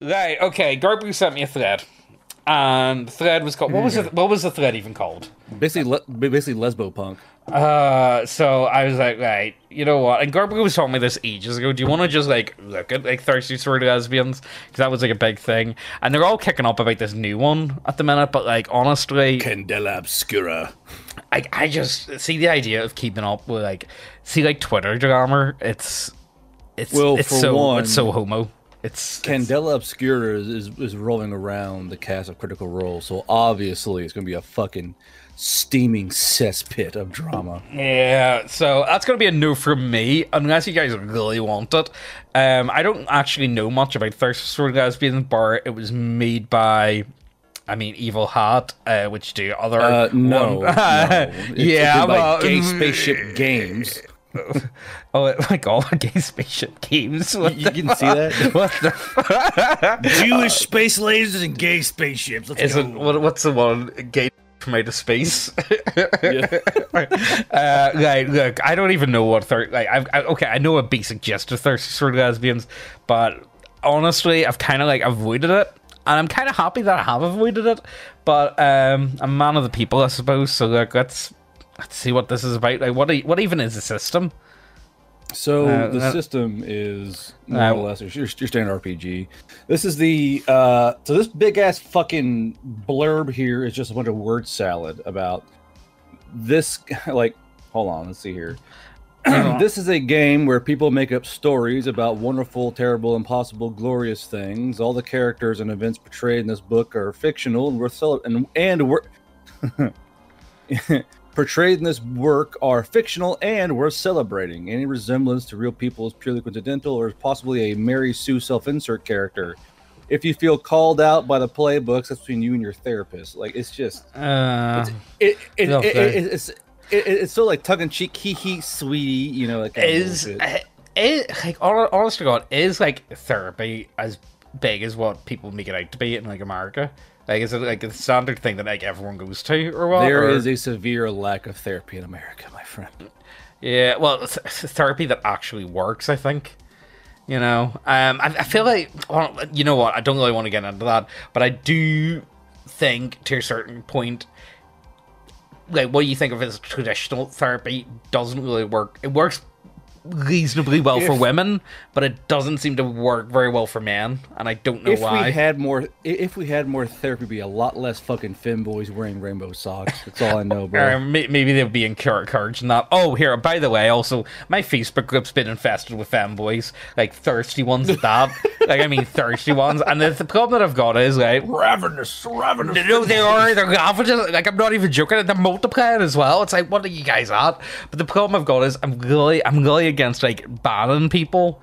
Right, okay. Garbu sent me a thread. And the thread was called what was it what was the thread even called? Basically, le- basically lesbo punk. Uh so I was like, right, you know what? And Garbu was telling me this ages ago. Do you want to just like look at like thirsty sort of lesbians? Because that was like a big thing. And they're all kicking up about this new one at the minute, but like honestly Candela Obscura. I I just see the idea of keeping up with like see like Twitter drama. It's it's Well, it's so one- it's so homo. It's, Candela Obscura is, is, is rolling around the cast of Critical Role, so obviously it's going to be a fucking steaming cesspit of drama. Yeah, so that's gonna be a no from me, unless you guys really want it. Um, I don't actually know much about Thirst for Sword Lesbian Bar. It was made by, I mean, Evil Hat, uh, which do other. Uh, no, no. Yeah, well, Gay Spaceship Games. Oh my god, gay spaceship games. What You the can see that? What the? Jewish space lasers and gay spaceships. Let's Isn't what? What's the one? Gay from outer space. uh, like, look, I don't even know what third. Like, I've I, okay, I know a basic gist of thirsty sort of lesbians, but honestly, I've kind of like avoided it, and I'm kind of happy that I have avoided it. But um, I'm a man of the people, I suppose. So look, let's let's see what this is about. Like, what e- what even is the system? So Uh, the uh, system is more uh, or less your, your standard RPG. This is the uh, so this big ass fucking blurb here is just a bunch of word salad about this. Like, hold on, let's see here. this is a game where people make up stories about wonderful, terrible, impossible, glorious things. All the characters and events portrayed in this book are fictional and worth cele- and and we're portrayed in this work are fictional and worth celebrating. Any resemblance to real people is purely coincidental or is possibly a Mary Sue self-insert character. If you feel called out by the playbooks, that's between you and your therapist. Like it's just Uh, it, it, it, it- it's it, it's so like tongue in cheek, hee hee, sweetie, you know. like is uh, it like hon- honest to God is like therapy as big as what people make it out to be in like America? Like is it like a standard thing that like everyone goes to or what? There or- is a severe lack of therapy in America, my friend. yeah, well, th- therapy that actually works, I think. You know, um, I, I feel like well, you know what? I don't really want to get into that, but I do think to a certain point, like what you think of as traditional therapy doesn't really work. It works reasonably well for women, but it doesn't seem to work very well for men, and I don't know If why. we had more, if we had more therapy, be a lot less fucking femboys wearing rainbow socks. That's all I know, bro. Or maybe they'll be encour- encouraged in that. Oh, here, by the way, also, my Facebook group's been infested with fanboys, like thirsty ones at that. like, I mean, thirsty ones. And the, the problem that I've got is, like, ravenous, ravenous. no, they are. They're ravenous. Like, I'm not even joking. They're multiplying as well. It's like, what are you guys at? But the problem I've got is, I'm really, I'm really against, like, banning people.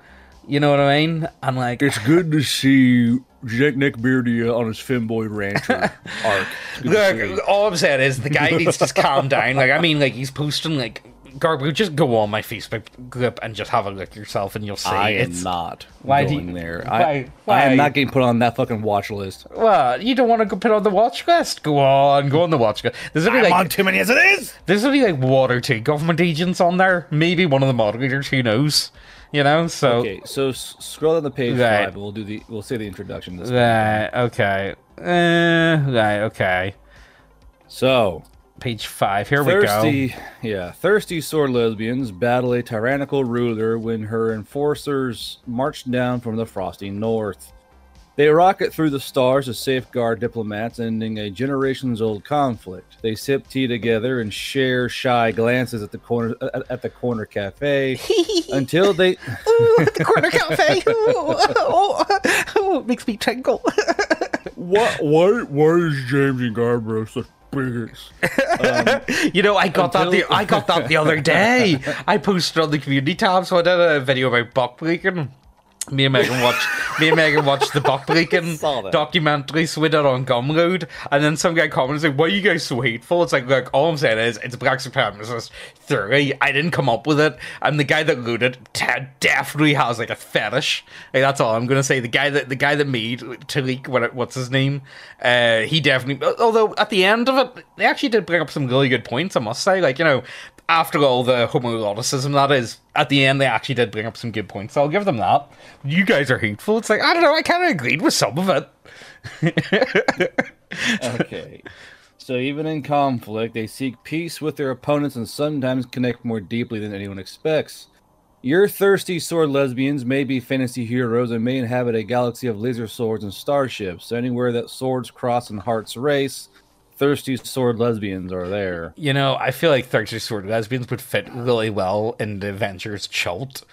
You know what I mean? I'm like, It's good to see Jack Neckbeardy on his femboy rancher arc. It's good to see. Look, all I'm saying is the guy needs to calm down. Like, I mean, like he's posting like, Garbu, just go on my Facebook group and just have a look yourself, and you'll see. I am it's not Why going you- there. why- I, I am not getting put on that fucking watch list. well, you don't want to go put on the watch list. Go on, go on the watch list. There's only like too many as it is. there's only like one or two government agents on there. Maybe one of the moderators. Who knows? You know. So Okay, so s- scroll down the page Right. five. We'll do the. We'll say the introduction. This right. Okay. Uh, right. Okay. so Page five. Here we go. thirsty, yeah, thirsty sword lesbians battle a tyrannical ruler when her enforcers march down from the frosty north. They rocket through the stars to safeguard diplomats, ending a generations-old conflict. They sip tea together and share shy glances at the corner at, at the corner cafe until they Ooh, at the corner cafe. Ooh, oh, oh, it makes me tingle. what why why is James and Garbro such bigots? you know, I got that. The, I got that the other day. I posted on the community tab, so I did a video about buck breaking. Me and Megan watched. me and Megan watched the buck breaking Saw that. documentary. So we did on Gumroad, and then some guy commented like, "Why are you guys so hateful?" It's like, look, all I'm saying is it's black supremacist theory. I didn't come up with it, and the guy that wrote it definitely has like a fetish. Like that's all I'm gonna say. The guy that the guy that made Tariq, what what's his name? Uh, he definitely. Although at the end of it, they actually did bring up some really good points. I must say, like you know. After all the homoeroticism that is, at the end they actually did bring up some good points. So I'll give them that. you guys are hateful. It's like I don't know. I kind of agreed with some of it. okay. So even in conflict, they seek peace with their opponents and sometimes connect more deeply than anyone expects. Your thirsty sword lesbians may be fantasy heroes and may inhabit a galaxy of laser swords and starships. Anywhere that swords cross and hearts race, thirsty sword lesbians are there. You know, I feel like thirsty sword lesbians would fit really well in the Avengers Chult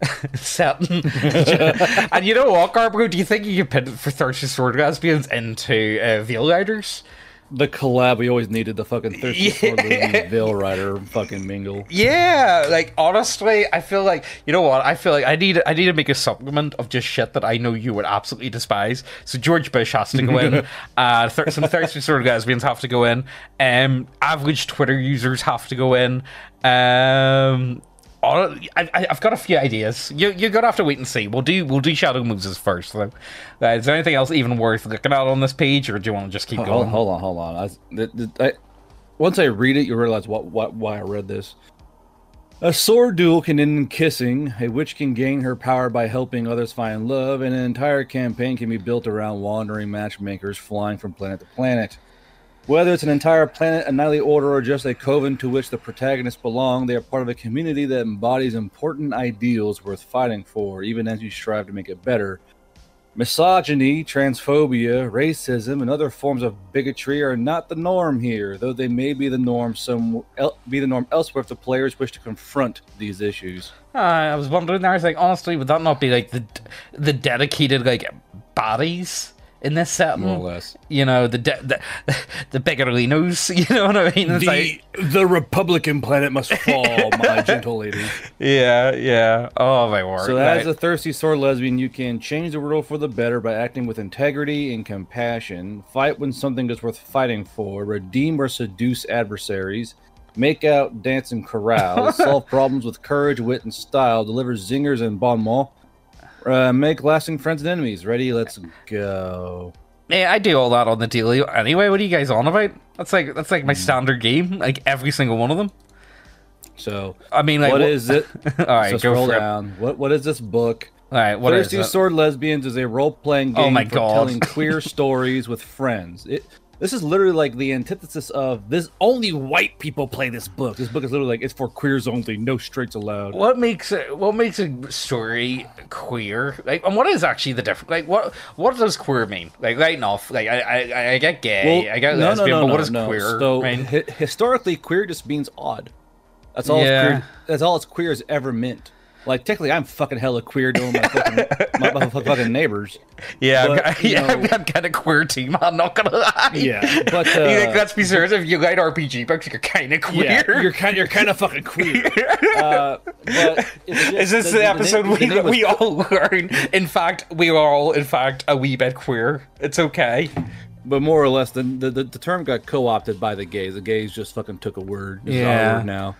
and you know what, Garbo? Do you think you could put for thirsty sword lesbians into uh, Riders? The collab we always needed the fucking thirsty yeah. Veil Rider fucking mingle. Yeah, like honestly, I feel like you know what? I feel like I need I need to make a supplement of just shit that I know you would absolutely despise. So George Bush has to go in. uh, some thirsty sword lesbians have to go in. Um, average Twitter users have to go in. Um, I, have got a few ideas. You, you're gonna have to wait and see. We'll do we'll do Shadow Moses first, though. Uh, is there anything else even worth looking at on this page, or do you want to just keep hold, going? Hold on, hold on. I, I, once I read it, you realize what, what why I read this. A sword duel can end in kissing. A witch can gain her power by helping others find love, and an entire campaign can be built around wandering matchmakers flying from planet to planet. Whether it's an entire planet, a knightly order, or just a coven to which the protagonists belong, they are part of a community that embodies important ideals worth fighting for, even as you strive to make it better. Misogyny, transphobia, racism, and other forms of bigotry are not the norm here, though they may be the norm some el- be the norm elsewhere if the players wish to confront these issues. Uh, I was wondering. I was like, honestly, would that not be like the the dedicated like bodies in this set, more or less. You know, the de- the the Beggarlinos, you know what I mean? It's the like... the Republican planet must fall, my gentle lady. Yeah, yeah. Oh my word. So as a thirsty sword lesbian, you can change the world for the better by acting with integrity and compassion, fight when something is worth fighting for, redeem or seduce adversaries, make out, dance, and corral, solve problems with courage, wit, and style, deliver zingers and bon mot uh, make lasting friends and enemies. Ready? Let's go. Yeah, I do all that on the daily anyway. What are you guys on about? That's like that's like my hmm. standard game. Like every single one of them. So I mean, like, what, what is it? all right, so go down. What what is this book? All right, what Thirsty Sword Lesbians is a role playing oh game oh my for God. telling queer stories with friends. It this is literally like the antithesis of this. Only white people play this book. This book is literally like it's for queers only. No straights allowed. What makes it? What makes a story queer? Like, and what is actually the difference? Like, what what does queer mean? Like, right enough. Like, I I, I get gay. Well, I get no, lesbian. No, no, but what is queer? So mean? hi- historically, queer just means odd. That's all. Yeah. Queer, that's all it's queer has ever meant. Like technically, I'm fucking hella queer doing my fucking, my, my fucking neighbors. Yeah, but, I'm, yeah, know, I'm kind of queer team. I'm not gonna lie. Yeah, but uh, you think let's be serious. If you like RPG books, you're kind of queer. Yeah, you're kind, you're kind of fucking queer. uh, but is this the, the episode the name, we, we all learn? In fact, we are all, in fact, a wee bit queer. It's okay. But more or less, the the, the term got co-opted by the gays. The gays just fucking took a word. It's yeah. Word now.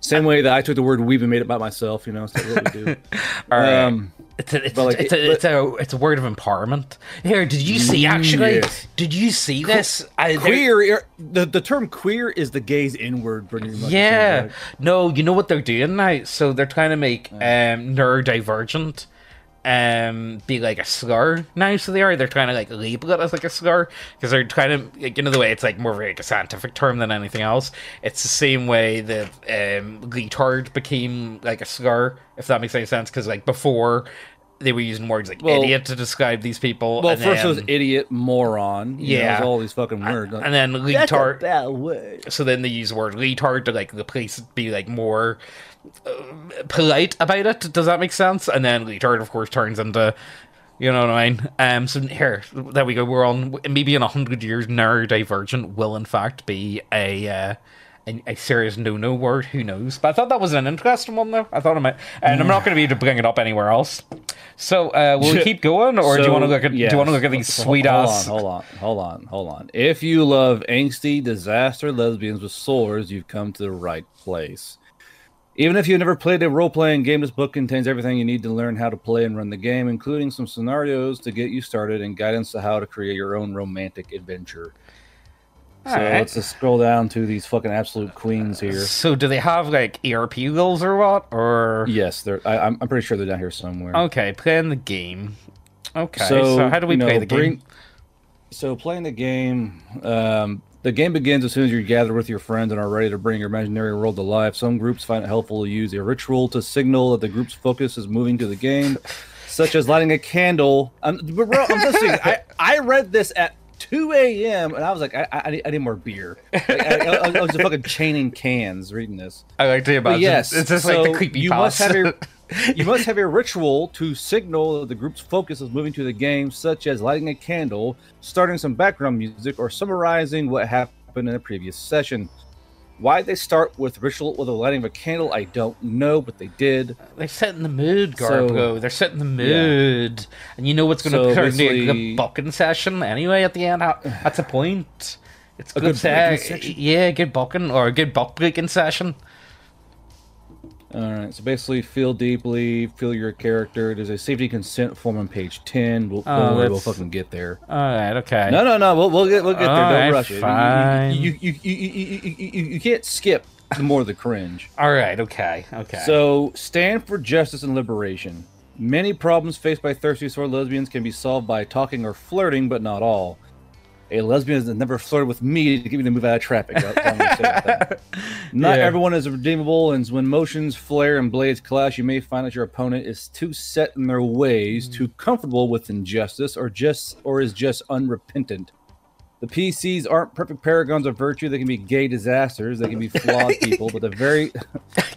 Same way that I took the word weave and made it by myself, you know. So what we do. All right. Um, it's a, it's, like, it's, a, it's a it's a word of empowerment. Here, did you see actually? Yes. Did you see this? queer. The the term queer is the gays in word, pretty much. Yeah. No, you know what they're doing now? So they're trying to make um, neurodivergent um be like a slur now so they are they're trying to like label it as like a slur because they're trying to like, you know the way it's like more of like a scientific term than anything else it's the same way that um retard became like a slur if that makes any sense because like before they were using words like well, idiot to describe these people. Well, first then, it was idiot, moron. yeah, know, all these fucking words. And then retard. That's a word. So then they use the word retard to like the place be like more polite about it. Does that make sense? And then retard, of course, turns into you know what I mean? Um, so here, there we go. We're on maybe in a hundred years, neurodivergent will in fact be a uh, a, a serious no-no word. Who knows? But I thought that was an interesting one, though. I thought I might, and I'm not going to be able to bring it up anywhere else. So, uh, will we keep going, or so, do you want to look at? Yes. Do you want to look at these sweet hold ass? Hold on, hold on, hold on, hold on. If you love angsty disaster lesbians with swords, you've come to the right place. Even if you've never played a role-playing game, this book contains everything you need to learn how to play and run the game, including some scenarios to get you started and guidance to how to create your own romantic adventure. So Alright. let's just scroll down to these fucking absolute queens here. So do they have like ERP goals or what? Or Yes, they're. I, I'm, I'm pretty sure they're down here somewhere. okay, playing the game. Okay, so, how do we you play the bring- game? So playing the game, um, the game begins as soon as you gather with your friends and are ready to bring your imaginary world to life. Some groups find it helpful to use a ritual to signal that the group's focus is moving to the game, such as lighting a candle. I'm, I'm just saying, I, I read this at 2 a.m. and I was like, I, I, I, need, I need more beer. Like, I, I, I was fucking chaining cans reading this. I like to But imagine. yes, it's just so like the creepy you must have a you must have a ritual to signal that the group's focus is moving to the game, such as lighting a candle, starting some background music, or summarizing what happened in a previous session. Why they start with ritual with the lighting of a candle, I don't know, but they did. They're setting the mood, So- They're setting the mood, and you know what's going to So into a good bucking session anyway. At the end, that's a point. It's A good, good session? yeah, good bucking or a good buck breaking session. All right, so basically, feel deeply, feel your character. There's a safety consent form on page ten. We'll, oh, we'll fucking get there. All right, okay. No, no, no. We'll, we'll get we'll get there. Don't rush fine. it. You you, you, you, you, you can't skip the more the cringe. All right, okay, okay. So stand for justice and liberation. Many problems faced by thirsty sword lesbians can be solved by talking or flirting, but not all. A lesbian has never flirted with me to get me to move out of traffic. That's all I'm gonna say about that. Not Yeah. everyone is redeemable, and when motions flare and blades clash, you may find that your opponent is too set in their ways, mm. too comfortable with injustice, or just or is just unrepentant. The PCs aren't perfect paragons of virtue. They can be gay disasters. They can be flawed people, but the very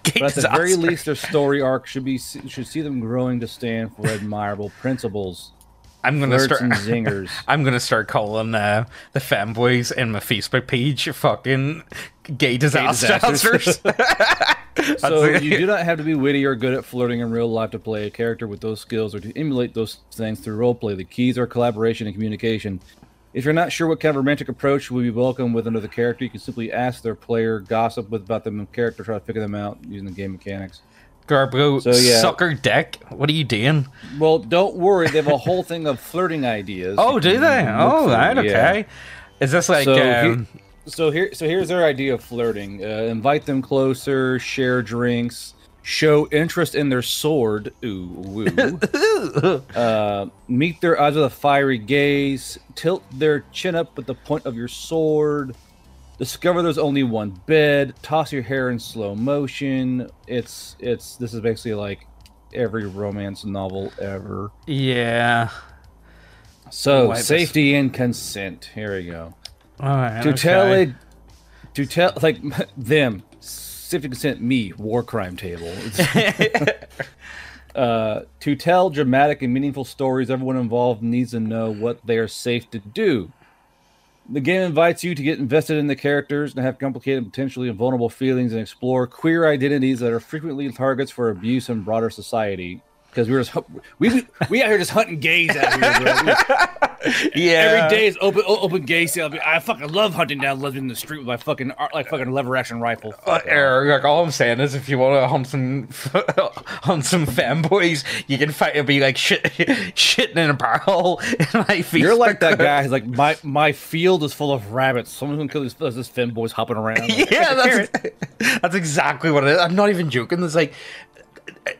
but at the very least, their story arc should be should see them growing to stand for admirable principles. I'm gonna Flirts start. zingers. I'm gonna start calling uh, the fanboys in my Facebook page fucking gay disasters. So you do not have to be witty or good at flirting in real life to play a character with those skills or to emulate those things through roleplay. The keys are collaboration and communication. If you're not sure what kind of romantic approach would be welcome with another character, you can simply ask their player, gossip with about them and character, try to figure them out using the game mechanics. Garbo, So, yeah. sucker dick. What are you doing? Well, don't worry, they have a whole thing of flirting ideas. Oh, do they? Oh, for. right, Yeah. okay. Is this like so, he- um, so here so here's their idea of flirting uh, invite them closer share drinks show interest in their sword ooh woo uh, meet their eyes with a fiery gaze tilt their chin up with the point of your sword discover there's only one bed. Toss your hair in slow motion. It's it's this is basically like every romance novel ever. Yeah? so safety and consent. Here we go. All right. to okay. tell a to tell like them. Safety consent me war crime table. Uh, to tell dramatic and meaningful stories everyone involved needs to know what they are safe to do the game invites you to get invested in the characters and have complicated potentially vulnerable feelings and explore queer identities that are frequently targets for abuse in broader society because we were just we we, we out here just hunting gays out here. We- yeah. Every day is open open gay sale. I fucking love hunting down lesbians in the street with my fucking like fucking lever action rifle. Uh, Fuck off. er, like all I'm saying is, if you want to hunt some hunt some fanboys, you can fight. It'll be like shit, shitting in a barrel. In my face. You're like that guy. Who's like my my field is full of rabbits. Someone's gonna kill these this femboys hopping around. Like, yeah, that's that's exactly what it is. I'm not even joking. It's like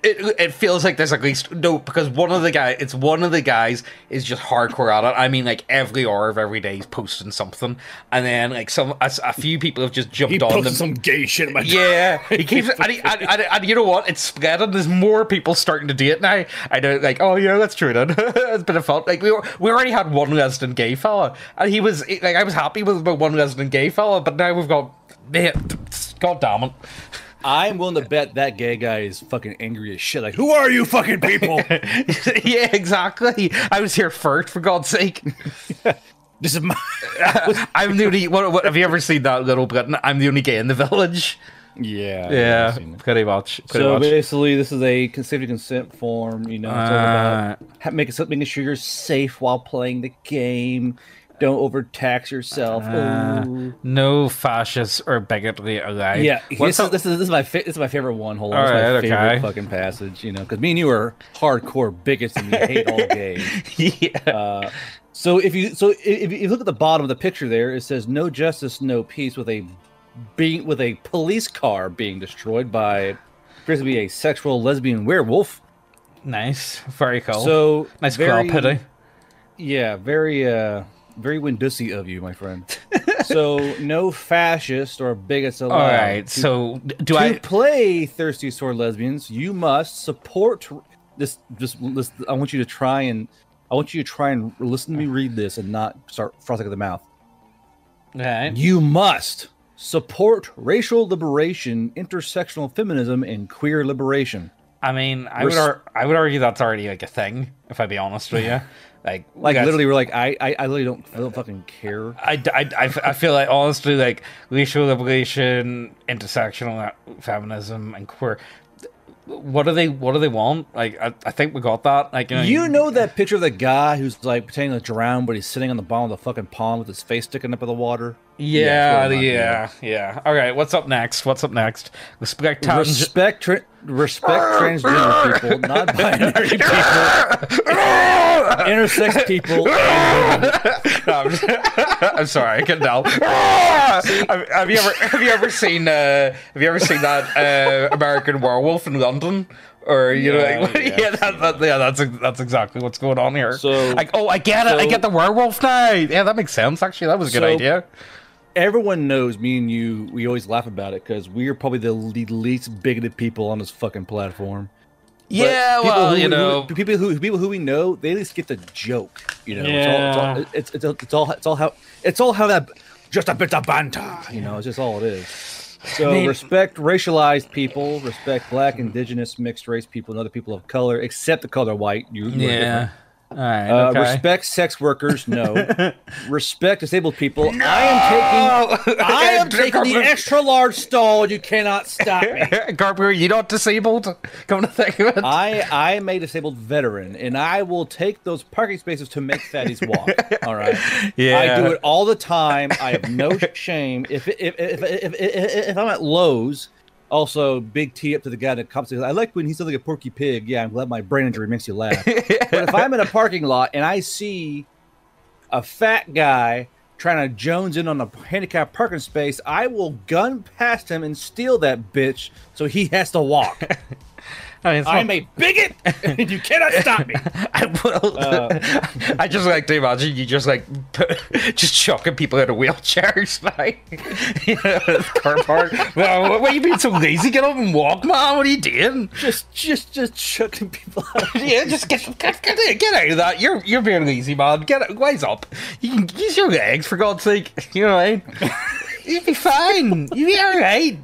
it, it feels like there's at least no because one of the guy it's one of the guys is just hardcore at it. I mean, like every hour of every day he's posting something, and then like some a, a few people have just jumped he on them. some gay shit. In my Yeah, he keeps, and, he, and, and, and you know what? It's spreading. There's more people starting to do it now. I know, like, oh yeah, that's true. Then it's been a fun. Like we were, we already had one resident gay fella, and he was like, I was happy with my one resident gay fella, but now we've got, man, god damn it. I'm willing to bet that gay guy is fucking angry as shit. Like, who are you fucking people? yeah, exactly. I was here first, for God's sake. this is my. I'm the only. What, what, have you ever seen that Little Britain? I'm the only gay in the village. yeah. Yeah, I've pretty much. Pretty So much. basically, this is a safety consent form. You know, it's all about Uh, making making sure you're safe while playing the game. Don't overtax yourself. Uh, no fascists or bigotry allowed. yeah, this is, this is this is my fa- this is my favorite one. Hold on, All this is my right, favorite okay. fucking passage. You know, because me and you are hardcore bigots and we hate all gays. yeah. Uh, So if you so if you look at the bottom of the picture there, it says "No justice, no peace" with a being with a police car being destroyed by appears to be a sexual lesbian werewolf. Nice, very cool. So nice very, claw pity. Yeah, very uh very Windussy of you, my friend. so no fascist or bigots allowed. All right. To- So do to I? play thirsty sword lesbians, you must support this. Just this, I want you to try and I want you to try and listen to me read this and not start frothing at the mouth. Right. You must support racial liberation, intersectional feminism, and queer liberation. I mean, I would ar- I would argue that's already like a thing. If I be honest with you, like Like that's- literally, we're like, I, I, I literally don't, I don't fucking care. I, I, I feel like honestly like racial liberation, intersectional feminism, and queer. What do they What do they want? Like I, I think we got that. Like you know, You know that picture of the guy who's like pretending to drown, but he's sitting on the bottom of the fucking pond with his face sticking up in the water? Yeah, that's yeah, yeah. All right, what's up next? What's up next? Respect trans- Respect, tra- respect transgender people, non-binary people, intersex people. No, I'm, just- I'm sorry, I can tell. have, have you ever have you ever seen uh, have you ever seen that uh, American Werewolf in London? Or you Yeah, know, like, yeah, yeah, that, that, yeah, that's that's exactly what's going on here. So- like, oh, I get it, I get the werewolf now. Yeah, that makes sense. Actually, that was a good So- idea. Everyone knows me and you. We always laugh about it because we are probably the least bigoted people on this fucking platform. Yeah, people well, who- you who- know, people who people who we know, they at least get the joke. You know, Yeah. it's, all, it's, all, it's, it's all it's all how it's all how that just a bit of banter. You know, it's just all it is. So mean- respect racialized people, respect black, indigenous, mixed race people, and other people of color, except the color white. You, you are different. yeah. All right, Uh, okay. Respect sex workers, no. respect disabled people. I am taking. I am taking the extra large stall. You cannot stop me. Garber, you not disabled? Come to think of it. I I am a disabled veteran, and I will take those parking spaces to make fatties walk. All right. Yeah. I do it all the time. I have no shame. If if if if, if, if, if I'm at Lowe's. Also, big T up to the guy that comes. I like when he sounds like a porky pig. Yeah, I'm glad my brain injury makes you laugh. but if I'm in a parking lot and I see a fat guy trying to jones in on a handicapped parking space, I will gun past him and steal that bitch so he has to walk. I mean, it's I'm not- a bigot, and you cannot stop me. I will. Uh, I just like to imagine you just like just chucking people out of wheelchairs, like you know, car park. Well, what, what are you being so lazy? Get up and walk, man. What are you doing? Just, just, just chucking people out. Yeah, just get get, get, get out of that. You're you're being lazy, man. Get wise up. You can use your legs for God's sake. You know what I mean? You'd be fine. You'd be all right.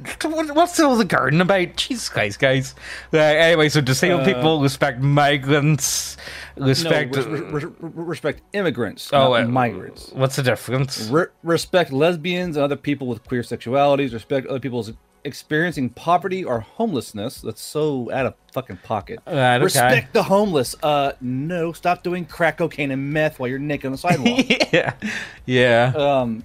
What's all the garden about? Jesus Christ, guys. Uh, anyway, so disabled people respect migrants. Respect. res- res- res- respect immigrants, oh, not uh, migrants. What's the difference? Re- respect lesbians and other people with queer sexualities. Respect other people's experiencing poverty or homelessness. That's so out of fucking pocket. Right, okay. Respect the homeless. Uh, no, stop doing crack cocaine and meth while you're naked on the sidewalk. yeah, yeah. um,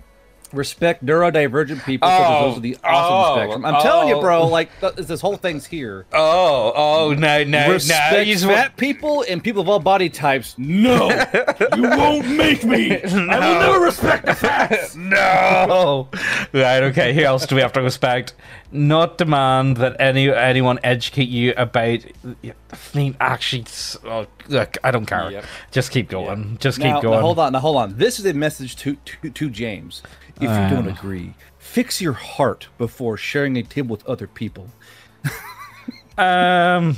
respect neurodivergent people because Oh, those are the awesome oh, spectrum. I'm telling you, oh. bro. Like th- this whole thing's here. Oh, oh, no, no, no. respect fat people and people of all body types. No, you won't make me. I will never respect the fats. No. Right. Okay. Who else do we have to respect? Not demand that any anyone educate you about. I mean, actually, oh, look, I don't care. Yep. Just keep going. Just Now, keep now going. hold on. Now hold on. This is a message to to, to James. If you don't agree, fix your heart before sharing a table with other people. Um.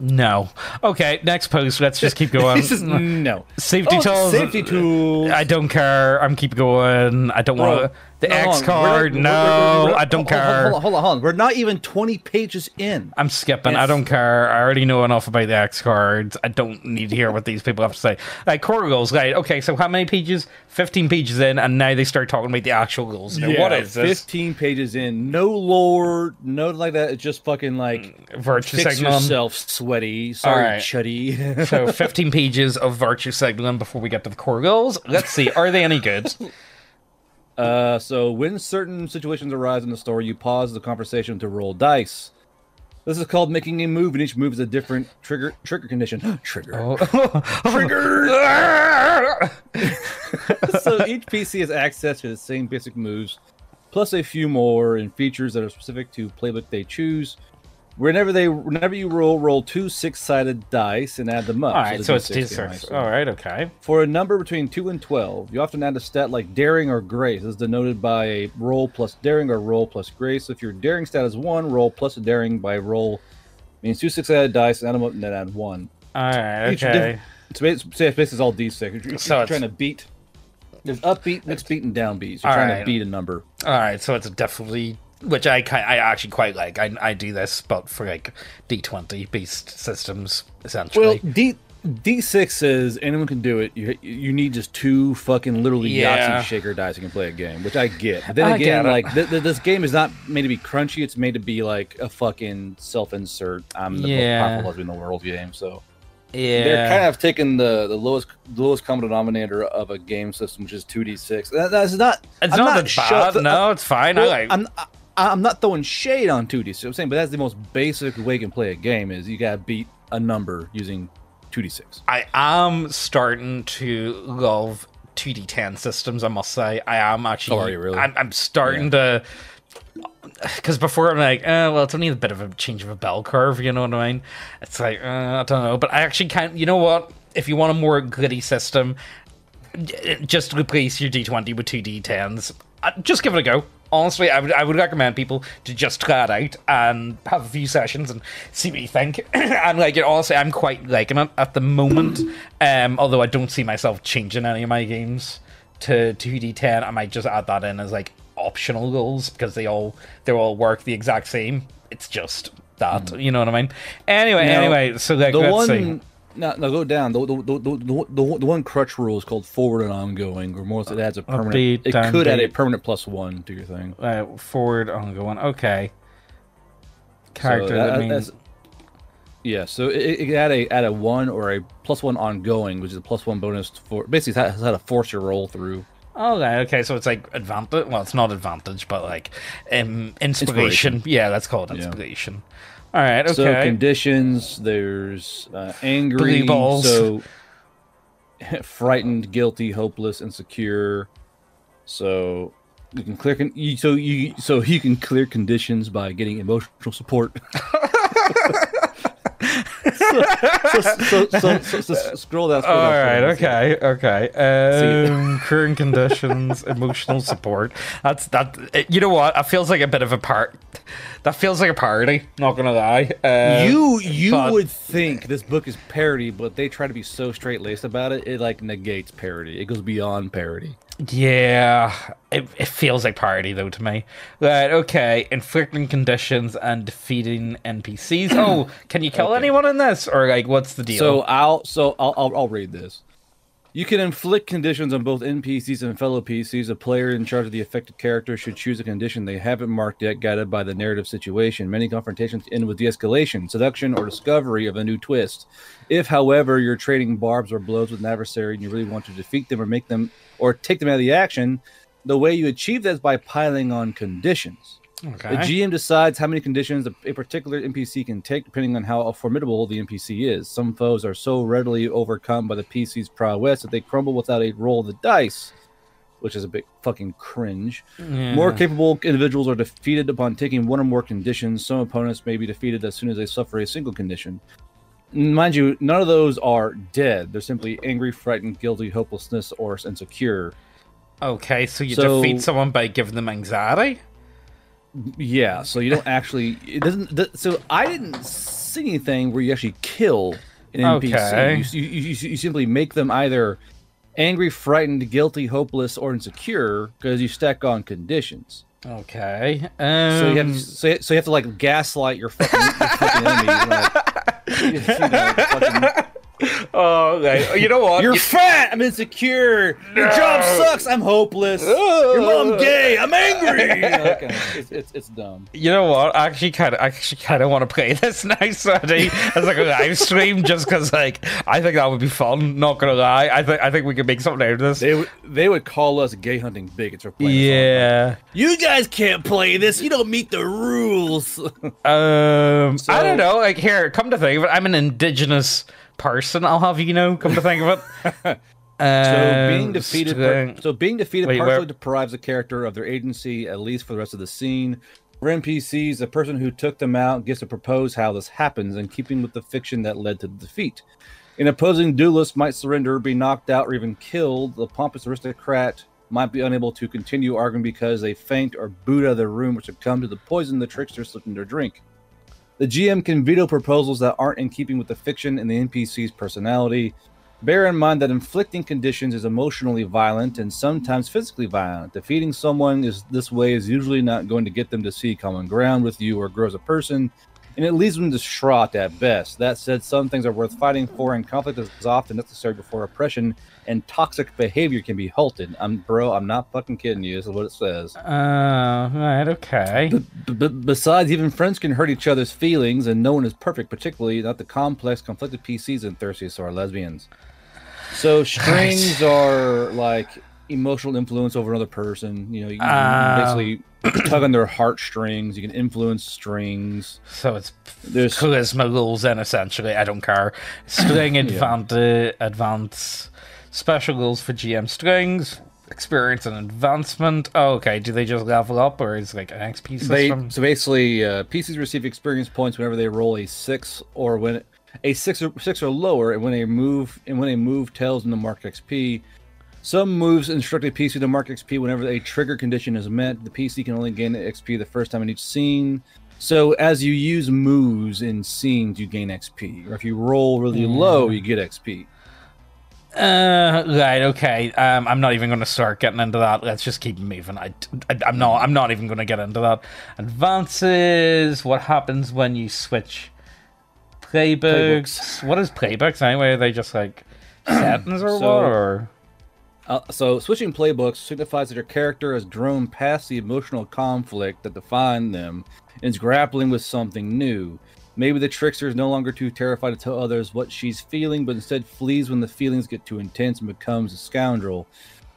No. Okay. Next post. Let's just keep going. This is no Safety Oh, tools. Safety tools. I don't care. I'm keep going. I don't Bro, want the no, X card. We're- no, we're- we're- I don't hold- hold- care. Hold on, hold on, hold on. We're not even 20 pages in. I'm skipping. I don't care. I already know enough about the X cards. I don't need to hear what these people have to say. Like core goals, right? Okay, so how many pages? Fifteen pages in, and now they start talking about the actual goals. Now, what is this? 15 pages in. No lore, no like that. It's just fucking like mm, Virtue fix signaling. yourself, sweaty. Sorry, Alright. chuddy. So 15 pages of virtue signaling before we get to the core goals. Let's see. Are they any good? uh, so when certain situations arise in the story, you pause the conversation to roll dice. This is called making a move, and each move is a different trigger trigger condition. trigger. Trigger. so each PC has access to the same basic moves, plus a few more and features that are specific to playbook they choose. Whenever they, whenever you roll, roll two six-sided dice and add them up. All right, so the it's D6 two six. All right, okay. For a number between two and twelve, you often add a stat like daring or grace, as denoted by a roll plus daring or roll plus grace. So if your daring stat is one, roll plus a daring by roll means two six-sided dice and add them up and then add one. All right, okay. It's it's basically all D6. You're, you're So it's- trying to beat. There's upbeat, mixed beat, and downbeat. So you're All trying right. to beat a number. All right, so it's definitely which I I actually quite like. I I do this, but for like D twenty beast systems essentially. Well, D D6 says anyone can do it. You you need just two fucking literally Yeah. Yahtzee shaker dice you can play a game, which I get. But then I again, like th- th- this game is not made to be crunchy. It's made to be like a fucking self-insert. I'm the Yeah. most powerful husband in the world game. So yeah, they're kind of taking the, the lowest the lowest common denominator of a game system, which is two D6. That's not. it's I'm not, not bad. no, it's fine. Well, I like. I'm I'm not throwing shade on 2D6. I'm saying, but that's the most basic way you can play a game is you gotta beat a number using 2D6. I am starting to love 2D10 systems. I must say, I am actually. Oh, are you really? I'm, I'm starting to. Because before I'm like, eh, well, it's only a bit of a change of a bell curve, you know what I mean? It's like, uh, I don't know, but I actually can't. You know what? If you want a more gritty system, just replace your D20 with two D10s. Uh, Just give it a go. Honestly, I would I would recommend people to just try it out and have a few sessions and see what you think. and like it honestly, I'm quite liking it at the moment. Um, although I don't see myself changing any of my games to 2D10. I might just add that in as like optional goals because they all they all work the exact same. It's just that, you know what I mean? Anyway, Now, anyway, so like the let's one see. No, no, go down. The, the, the, the, the, one crutch rule is called forward and ongoing, or more it adds a permanent. It could add a permanent plus one to your thing. Uh, forward ongoing. Okay. So Character that, that- means yeah, so it, it add a add a one or a plus one ongoing, which is a plus one bonus for basically it's how to force your roll through. Okay, okay, so it's like advantage. Well, it's not advantage, but like um, inspiration. Inspiration. Yeah, let's call it Yeah. All right, okay. So conditions, there's uh, angry, so frightened, guilty, hopeless, insecure. So you can clear con- you, so you so you can clear conditions by getting emotional support. so, so, so, so, scroll down. Scroll All down, right, okay, okay. Um, current conditions, emotional support. That's that. it- You know what? That feels like a bit of a part. That feels like a parody. Not gonna lie. Uh, you you but- would think this book is parody, but they try to be so straight laced about it. It like negates parody. It goes beyond parody. Yeah, it, it feels like parody though to me. Right, okay. Inflicting conditions and defeating NPCs. Oh, can you kill Okay. anyone in this, or like what's the deal? So I'll so I'll, I'll I'll read this. You can inflict conditions on both NPCs and fellow PCs. A player in charge of the affected character should choose a condition they haven't marked yet, guided by the narrative situation. Many confrontations end with de-escalation, seduction, or discovery of a new twist. If, however, you're trading barbs or blows with an adversary and you really want to defeat them or make them or take them out of the action, the way you achieve that is by piling on conditions. okay. The GM decides how many conditions a, particular NPC can take, depending on how formidable the NPC is. Some foes are so readily overcome by the PC's prowess that they crumble without a roll of the dice, which is a bit fucking cringe. Yeah. More capable individuals are defeated upon taking one or more conditions. Some opponents may be defeated as soon as they suffer a single condition. Mind you, none of those are dead. They're simply angry, frightened, guilty, hopelessness, or insecure. Okay, so you So- defeat someone by giving them anxiety. Yeah, so you don't actually. It doesn't. th- so I didn't see anything where you actually kill an NPC. Okay. You, you, you, you simply make them either angry, frightened, guilty, hopeless, or insecure because you stack on conditions. Okay. Um, So you have so, so you have to like gaslight your fucking, your fucking enemy. Like, you know, fucking Oh, right. you know what? You're You- fat. I'm insecure. Your job sucks. I'm hopeless. Your mom gay. I'm angry. Like, uh, it's, it's it's dumb. You know what? I actually kind of, I actually kind of want to play this now, Sonny, as like a live stream, just because, like, I think that would be fun. Not gonna lie, I think, I think we could make something out of this. They would they would call us gay hunting bigots for playing. Yeah. You guys can't play this. You don't meet the rules. Um, I don't know. Like, here, come to think of it, I'm an indigenous person. I'll have you know. Come to think of it. So being Um, defeated, string- so being defeated Wait, partially where- deprives the character of their agency, at least for the rest of the scene. For NPCs, the person who took them out gets to propose how this happens, in keeping with the fiction that led to the defeat. An opposing duelist might surrender, be knocked out, or even killed. The pompous aristocrat might be unable to continue arguing because they faint or boot out of the room, which succumb to the poison the trickster slipped in their drink. The GM can veto proposals that aren't in keeping with the fiction and the NPC's personality. Bear in mind that inflicting conditions is emotionally violent and sometimes physically violent. Defeating someone is this way is usually not going to get them to see common ground with you or grow as a person, and it leaves them distraught at best. That said, some things are worth fighting for, and conflict is often necessary before oppression and toxic behavior can be halted. I'm bro, I'm not fucking kidding you. This is what it says. Uh, right, okay. B- b- besides, even friends can hurt each other's feelings, and no one is perfect, particularly not the complex, conflicted PCs and thirsty sword lesbians. So strings are like emotional influence over another person. You know, you Ah. basically tug on their heartstrings. You can influence strings. So it's There's charisma rules then, essentially. I don't care. String advant- advance special rules for GM strings. Experience and advancement. Oh, okay. Do they just level up, or is it like an XP they system? so basically uh, PCs receive experience points whenever they roll a six or when a six or six or lower, and when they move and when a move tells them to mark XP. Some moves instruct a PC to mark XP whenever a trigger condition is met. The PC can only gain XP the first time in each scene. So as you use moves in scenes, you gain XP, or if you roll really low, you get XP. Uh, right. Okay. Um, I'm not even going to start getting into that. Let's just keep moving. I, I, am not. I'm not even going to get into that. Advances. What happens when you switch playbooks? What is playbooks anyway? Are they just like settings or So- what? Or Uh, so, switching playbooks signifies that your character has grown past the emotional conflict that defined them and is grappling with something new. Maybe the trickster is no longer too terrified to tell others what she's feeling, but instead flees when the feelings get too intense and becomes a scoundrel.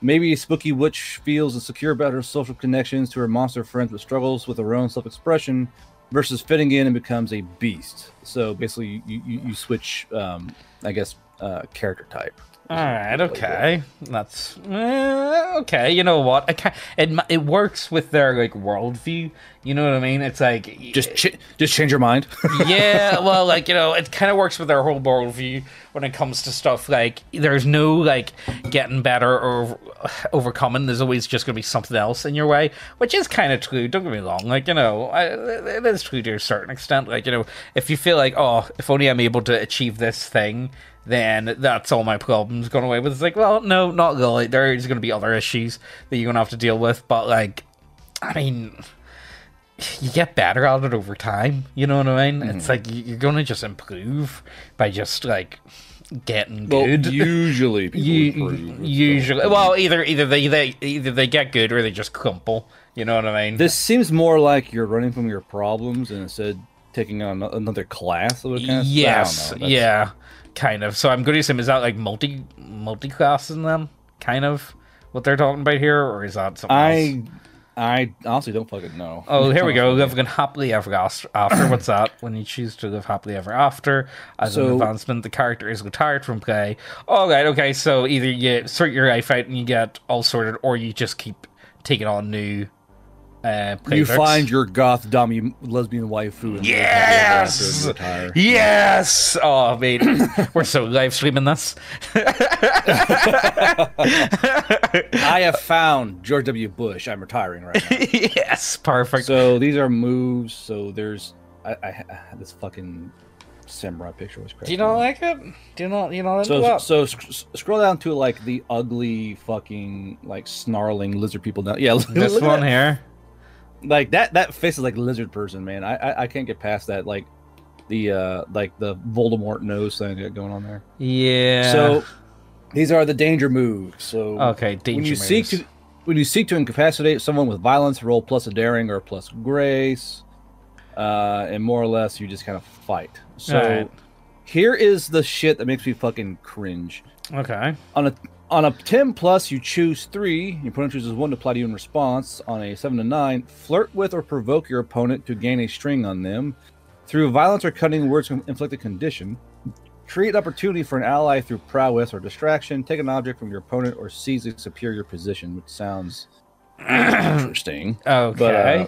Maybe a spooky witch feels insecure about her social connections to her monster friends, but struggles with her own self-expression versus fitting in and becomes a beast. So basically, you you, you switch, um, I guess, uh, character type. All right. Okay. That's uh, okay. You know what? I can It it works with their like worldview. You know what I mean? It's like Just ch- just change your mind. yeah, well, like you know, it kind of works with their whole worldview when it comes to stuff like there's no like getting better or overcoming. There's always just gonna be something else in your way, which is kind of true. Don't get me wrong. Like you know, I, it is true to a certain extent. Like you know, if you feel like oh, if only I'm able to achieve this thing. Then that's all my problems gone away with. It's like, well, no, not really. There's going to be other issues that you're going to have to deal with. But, like, I mean, you get better at it over time. You know what I mean? It's mm-hmm. like you- you're gonna just improve by just like getting Well, good. usually people You. Usually, not- well, either either they, they either they get good or they just crumple. You know what I mean? this seems more like you're running from your problems and instead taking on another class. Of a kind of, yes, I don't know, yeah, kind of. So I'm going to assume is that like multi multi classes in them? Kind of what they're talking about here, or is that something else? I I honestly don't fucking know. Oh, here we go. Living happily ever after. What's that? When you choose to live happily ever after, as an advancement, the character is retired from play. All right, okay. So either you sort your life out and you get all sorted, or you just keep taking on new. Uh, You find your goth dummy lesbian waifu. And Yes! retire. Yes! Oh, mate, we're so live streaming this. I have found George W. Bush. I'm retiring right now. yes, perfect. so these are moves. So there's I, I, I this fucking samurai picture was crazy. Do you not like it? Do you not? You not into So that? so sc- scroll down to like the ugly fucking like snarling lizard people down. Yeah, this one that. here. Like that that face is like lizard person, man. I, I I can't get past that. Like the uh like the Voldemort nose thing going on there. Yeah. So these are the danger moves. So okay, danger when you moves. seek to when you seek to incapacitate someone with violence, roll plus a daring or plus grace, uh, and more or less you just kind of fight. So Alright. here is the shit that makes me fucking cringe. Okay. On a on a ten plus, you choose three. Your opponent chooses one to apply to you in response. On a seven to nine, flirt with or provoke your opponent to gain a string on them through violence or cutting words inflict a condition. Create opportunity for an ally through prowess or distraction. Take an object from your opponent or seize a superior position, which sounds interesting. Okay. But uh,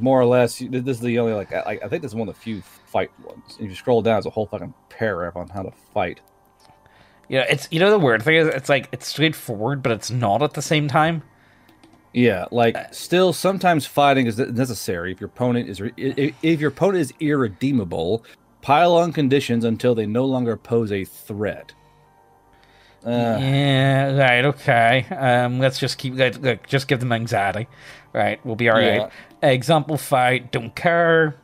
more or less, this is the only like I, I think this is one of the few fight ones. If you scroll down, it's a whole fucking paragraph on how to fight. Yeah, it's you know the weird thing is it's like it's straightforward, but it's not at the same time. Yeah, Uh, like still sometimes fighting is necessary if your opponent is re- if, if your opponent is irredeemable. Pile on conditions until they no longer pose a threat. Uh, yeah. Right. Okay. Um. Let's just keep. Like, look, just give them anxiety. Right. We'll be all right. Example fight. Don't care.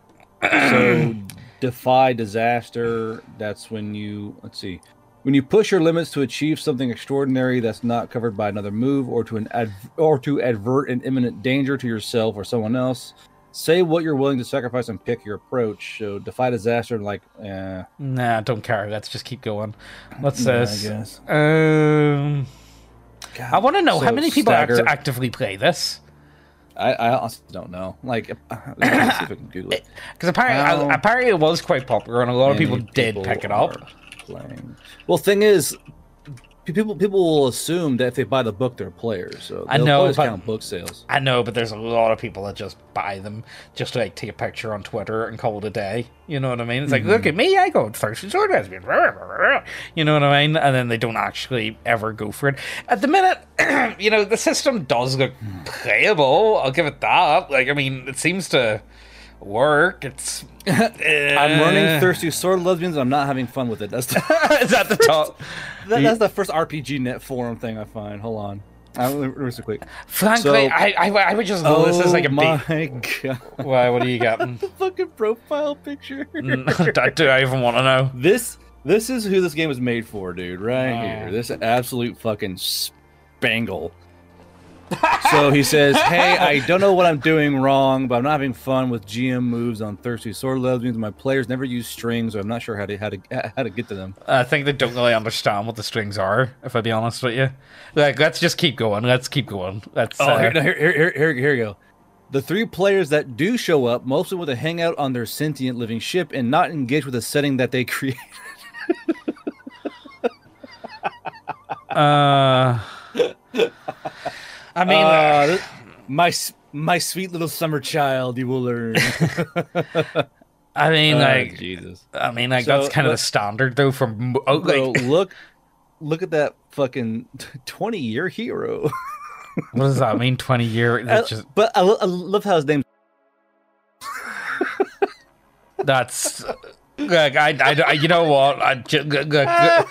so defy disaster. That's when you let's see. When you push your limits to achieve something extraordinary that's not covered by another move, or to an ad- or to advert an imminent danger to yourself or someone else, say what you're willing to sacrifice and pick your approach. So defy disaster, and like, uh, Nah. Don't care. Let's just keep going. What's yeah, I this? Um. I want to know how many people act- actively play this. I, I honestly don't know. Like, uh, let's see if I can Google it. Because apparently, How apparently it was quite popular, and a lot of people Many did pick it up. are Playing. Well, thing is, people people will assume that if they buy the book, they're players. So I know, always but- count book sales. I know, but there's a lot of people that just buy them just to like take a picture on Twitter and call it a day. You know what I mean? It's like, Mm-hmm. look at me, I go thirsty sword lesbian. You know what I mean? And then they don't actually ever go for it. At the minute, you know, the system does look Hmm. playable. I'll give it that. Like, I mean, it seems to work. It's. I'm running thirsty sword lesbians. I'm not having fun with it. That's the, Is that the top? that, that's the first RPG net forum thing I find. Hold on, uh, let me- quick. Frankly, So- I, I I would just go. this is like a Oh my beat. god, Why? What are you getting? the fucking profile picture. Mm, do I even want to know? This this is who this game was made for, dude. Right Oh. here. This absolute fucking spangle. So he says, "Hey, I don't know what I'm doing wrong, but I'm not having fun with GM moves on Thirsty Sword Lesbians. My players never use strings, so I'm not sure how to how to how to get to them." I think they don't really understand what the strings are. If I be honest with you, like let's just keep going. Let's keep going. Let's. Oh, uh, here, no, here, here, here, here, here you go. The three players that do show up mostly want to hang out on their sentient living ship and not engage with the setting that they created. uh, I mean, Uh, my my sweet little summer child, you will learn. I mean, Oh, like, Jesus. I mean, like So, that's kind of the standard though. From oh, like, look, look at that fucking twenty-year hero. what does that mean? Twenty year? That's just but I, lo- I love how his name. that's. Like I, I, I, you know what? I just, uh,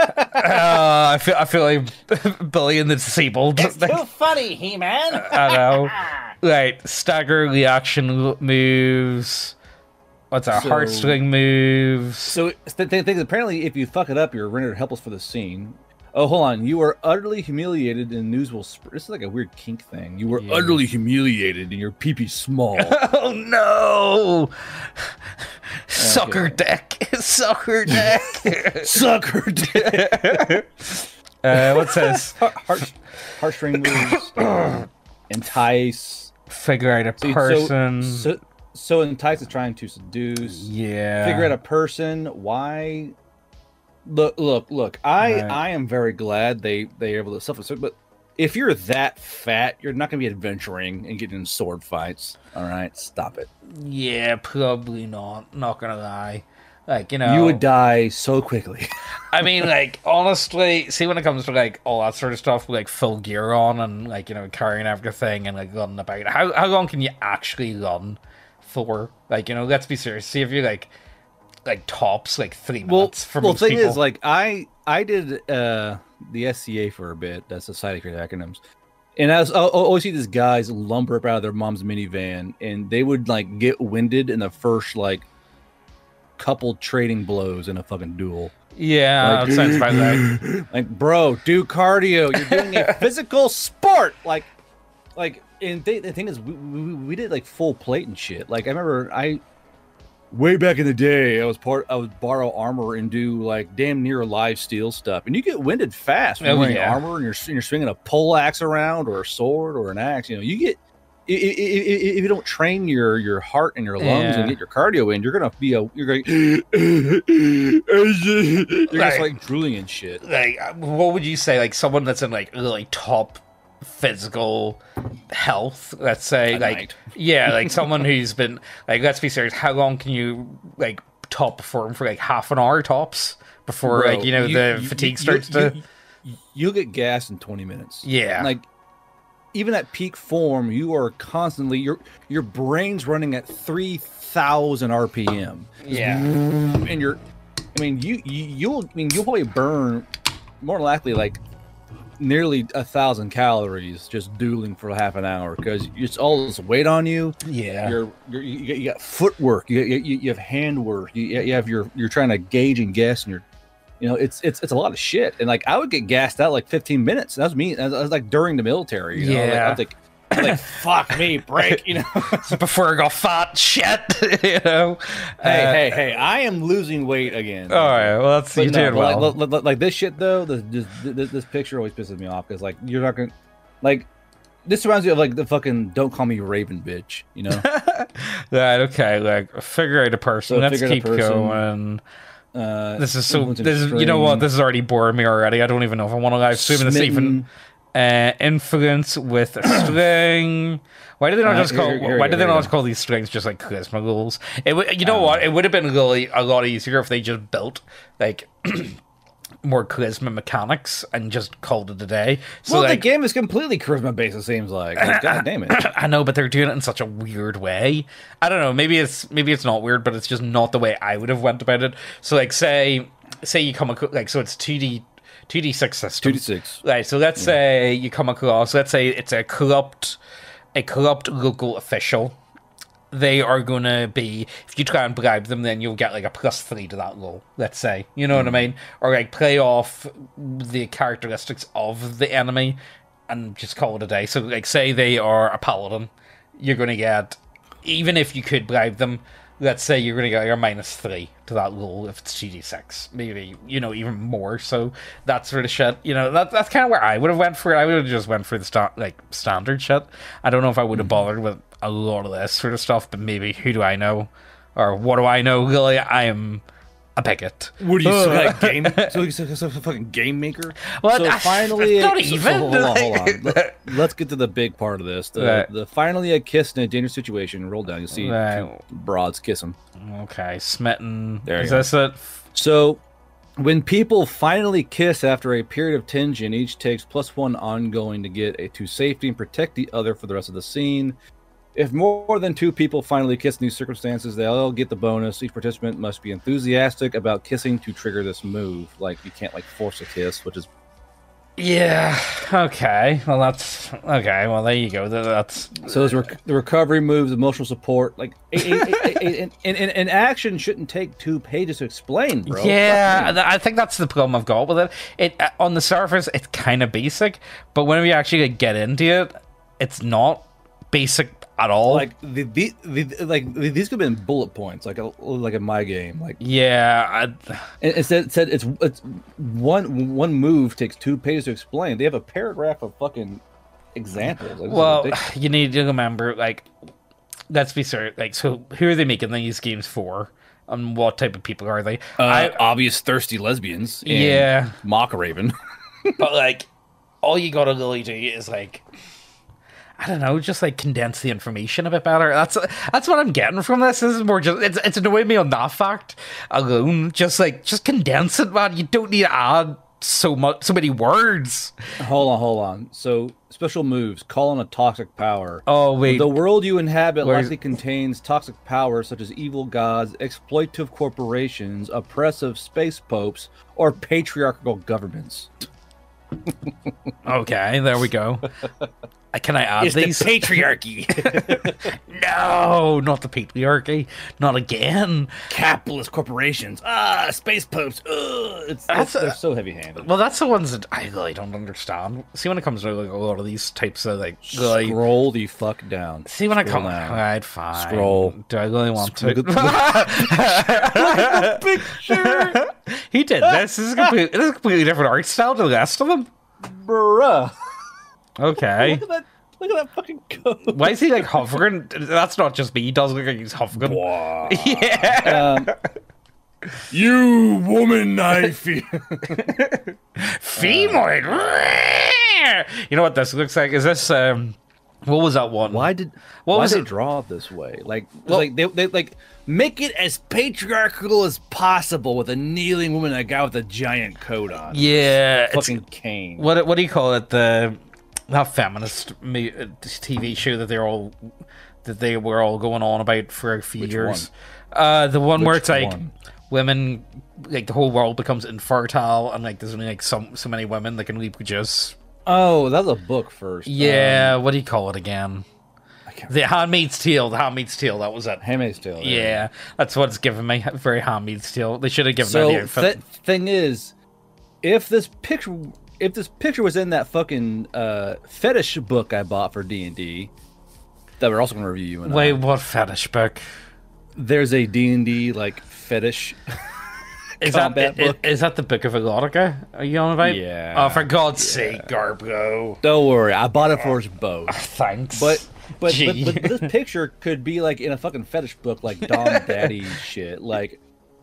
Uh, I feel, I feel like Billy and the disabled. Too funny, He-Man. I know. Right, stagger reaction moves. What's our So- heartstring moves? So th- th- think apparently, if you fuck it up, you're rendered helpless for the scene. Oh, hold on. You are utterly humiliated, and news will. Sp- this is like a weird kink thing. You were Yeah. utterly humiliated, and your pee pee small. Oh no! Sucker deck, sucker deck, Sucker deck. uh, what's this? Heart, heartstring moves. entice. Figure out a See, so- person. So, so entice is trying to seduce. yeah. figure out a person why look look look i Right. i am very glad they they're able to self-assert but if you're that fat you're not going to be adventuring and getting in sword fights all right stop it Yeah, probably not. Not gonna lie. Like you know, you would die so quickly I mean, like honestly, see when it comes to like all that sort of stuff, like full gear on and like you know carrying everything and like running about. How how long can you actually run for? Like you know, let's be serious. See if you like like tops like three well minutes for well most thing people. is like i i did uh the sca for a bit that's society for acronyms and I was I always see these guys lumber up out of their mom's minivan, and they would like get winded in the first like couple trading blows in a fucking duel. Yeah, Like- that sounds about right. Like, bro, do cardio. You're doing a physical sport. Like, like, and th- the thing is, we, we, we did like full plate and shit. Like, I remember I, way back in the day, I was part, I would borrow armor and do like damn near live steel stuff. And you get winded fast when Oh, you're yeah. armor and you're, and you're swinging a pole axe around or a sword or an axe. You know, you get, if you don't train your your heart and your lungs Yeah. and get your cardio in, you're gonna be a you're going you're just like drooling and shit. like what would you say like someone that's in like really top physical health let's say like yeah like someone who's been like let's be serious how long can you like top perform for like half an hour tops before Bro, like you know the you- fatigue you- starts you- to you- you'll get gas in 20 minutes. Yeah. Like even at peak form you are constantly your your brain's running at 3000 rpm yeah. and you're i mean you, you you'll i mean you'll probably burn more likely like nearly a thousand calories just dueling for half an hour because it's all this weight on you yeah you're, you're you, got, you got footwork you, you, you have hand work you, you have your you're trying to gauge and guess and you're you know it's it's it's a lot of shit and like i would get gassed out like 15 minutes that was me that was like during the military you know? Yeah. was like, I was like fuck me break you know before I go fat shit you know hey Uh, hey hey i am losing weight again all right well that's But you no, doing but like, well like, like, like this shit though this, this this this picture always pisses me off because like you're not gonna like this reminds me of like the fucking don't call me raven bitch you know right okay like figure out a person So let's figure out a keep person. going uh This is so. This is, you know what? This is already boring me already. I don't even know if I want to live stream this even. Uh, influence with a string. Why did they not Uh, just call? why did go, they not just call these strings just like charisma rules? It would. You know Um, what? It would have been really a lot easier if they just built like more charisma mechanics and just called it a day. So well, like, the game is completely charisma based. It seems like. Like, God damn it! I know, but they're doing it in such a weird way. I don't know. Maybe it's maybe it's not weird, but it's just not the way I would have went about it. So like, say say you come across like so it's two D two D six system. Two d six. Right. So let's say you come across. Let's say it's a corrupt a corrupt local official. They are gonna be if you try and bribe them, then you'll get like a plus three to that roll. Let's say, you know what I hmm. mean, or like play off the characteristics of the enemy and just call it a day. So, like, say they are a paladin, you're going to get, even if you could bribe them, let's say you're going to get your minus three to that roll if it's 2d6, maybe, you know, even more. So, that sort of shit, you know, that, that's kind of where I would have went for it. I would have just went for the sta- like standard shit. I don't know if I would have mm-hmm. bothered with a lot of this sort of stuff, but maybe who do I know? Or what do I know? Really, I am a bigot. What do you say? Like game? So he's a, so a fucking game maker. Well, so finally, not so- so even, hold on, hold on. Let, let's get to the big part of this. The, Right. the finally a kiss in a dangerous situation. Roll down. You see Right. broads kissing. Okay, smitten. There you go. this it? So, when people finally kiss after a period of tension, each takes plus one ongoing to get a to safety and protect the other for the rest of the scene. If more than two people finally kiss in these circumstances, they all get the bonus. Each participant must be enthusiastic about kissing to trigger this move. Like you can't like force a kiss, which is Yeah. Okay. Well, that's okay. Well, there you go. That's so. Those rec- the recovery moves, emotional support, like a- a- a- a- and, and, and, and action shouldn't take two pages to explain, bro. yeah. I think that's the problem I've got with it. It uh, on the surface, it's kind of basic, but when we actually get into it, it's not basic at all. like the, the, the like the- these could have been bullet points like a, like in my game like yeah. I, it it said, it said it's it's one one move takes two pages to explain they have a paragraph of fucking examples Like, well, you need to remember, like, let's be serious. Like, so who are they making these games for? And what type of people are they? uh, obvious thirsty lesbians and Yeah. mock raven but like all you gotta really do is like I don't know, just like condense the information a bit better. That's that's what I'm getting from this. This is more just it's it's annoying me on that fact alone. Just like just condense it, man. You don't need to add so much so many words. hold on hold on so special moves call on a toxic power Oh wait. the world you inhabit Where's- likely contains toxic powers such as evil gods, exploitative corporations, oppressive space popes, or patriarchal governments. Okay, there we go. Can I add It's the patriarchy, no, not the patriarchy. Not again. capitalist corporations, ah, space popes. Ugh. It's, That's they're so heavy-handed. Well, that's the ones that I really don't understand. See, when it comes to like a lot of these types of like, really, Scroll the fuck down. see when I come, down. right, fine. Scroll. Do I really want to? Look at- picture. he did this. This is, complete, this is a completely different art style to the rest of them. Bruh. Okay. Look at that. Look at that fucking code. Why is he like hovering? That's not just me. He does look like he's hovering. Wow. Yeah. Um, you woman knife. Femoid. you know what this looks like? Is this um? What was that one? why did What why was they it? draw this way? Like, Well- like they, they like make it as patriarchal as possible with a kneeling woman and a guy with a giant coat on. Yeah. It's, fucking cane. what what do you call it? The that feminist uh, TV show that they're all that they were all going on about for a few Which years. Uh, the one where Which it's like one? women, like the whole world becomes infertile, and like there's only like some so many women that can reproduce. Oh, that was a book first. Yeah, Um, what do you call it again? The Handmaid's Tale. The Handmaid's Tale. That was it. Handmaid's Tale. Yeah, that's what's giving me. Very Handmaid's Tale. They should have given So the outfit. the thing is, if this picture, if this picture was in that fucking uh, fetish book I bought for D and D, that we're also going to review you and I, Wait, what fetish book? there's a D and D like fetish. Is that, i- i- book. is that the Book of Erotica? Are you on about? Yeah, Oh, for God's sake, Garbro. Don't worry, I bought it for us both. Thanks. But but, but but this picture could be like in a fucking fetish book, like Dom Daddy shit. Like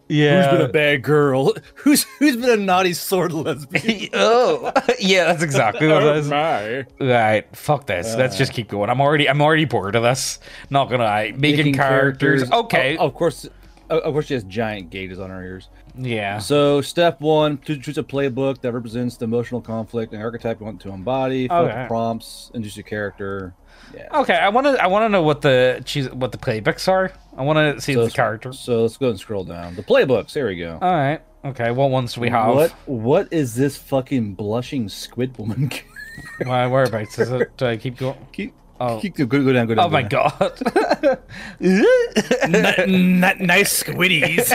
yeah. who's been a bad girl? Who's who's been a naughty sword lesbian? oh, yeah, that's exactly what oh it is. my. Right, fuck this. Let's uh. just keep going. I'm already, I'm already bored of this. Not gonna lie. Making, Making characters. Okay. Oh, of course, of of course, she has giant gauges on her ears. Yeah. So, step one: to choose a playbook that represents the emotional conflict and archetype you want to embody. Fill out Okay. the prompts, introduce your character. Yeah. Okay, I want to, I want to know what the, choose what the playbooks are. I want to see So the let's- characters. So let's go and scroll down. The playbooks. There we go. All right. Okay. What ones do we have? What what is this fucking blushing squid woman? Why, whereabouts is it? Do I keep going? keep, Oh. keep go, go down, go down. Oh my go god. down. nice squiddies.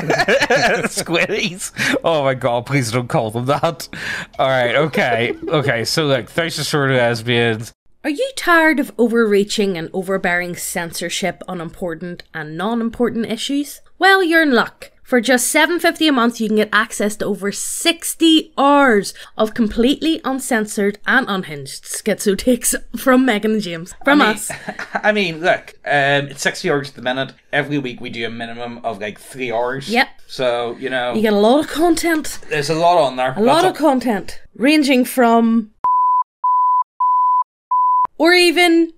Squiddies. Oh my god, please don't call them that. Alright, okay. Okay, so like thirsty sword lesbians. Are you tired of overreaching and overbearing censorship on important and non-important issues? Well, you're in luck. For just $7.50 a month, you can get access to over 60 hours of completely uncensored and unhinged schizo takes from Megan and James. From us. I mean, look, um, it's 60 hours at the minute. Every week we do a minimum of like three hours. Yep. So, you know, You get a lot of content. there's a lot on there. A lot of content. Ranging from. Or even.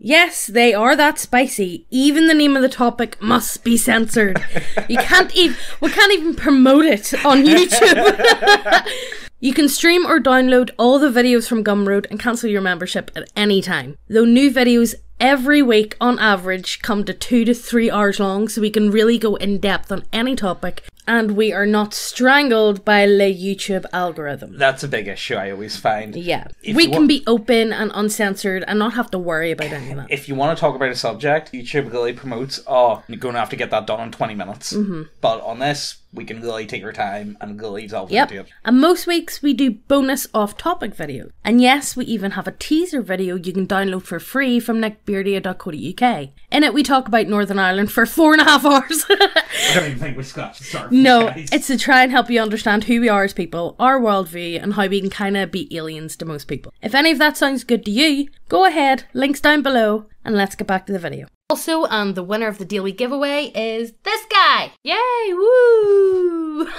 Yes, they are that spicy. Even the name of the topic must be censored. You can't even. We can't even promote it on YouTube. You can stream or download all the videos from Gumroad and cancel your membership at any time. Though new videos every week on average come to two to three hours long, so we can really go in depth on any topic, and we are not strangled by the YouTube algorithm. That's a big issue I always find. Yeah. If we can be open and uncensored and not have to worry about any of that. If you want to talk about a subject, YouTube really promotes, oh, you're going to have to get that done in 20 minutes. Mm-hmm. But on this, we can really take our time and really delve Yep. into it. And most weeks we do bonus off topic videos. And yes, we even have a teaser video you can download for free from neckbeardia.co.uk. In it, we talk about Northern Ireland for four and a half hours. I don't even think we scratched the surface. no, guys. it's to try and help you understand who we are as people, our worldview, and how we can kind of be aliens to most people. If any of that sounds good to you, go ahead, links down below, and let's get back to the video. Also, and the winner of the daily giveaway is this guy! Yay! Woo!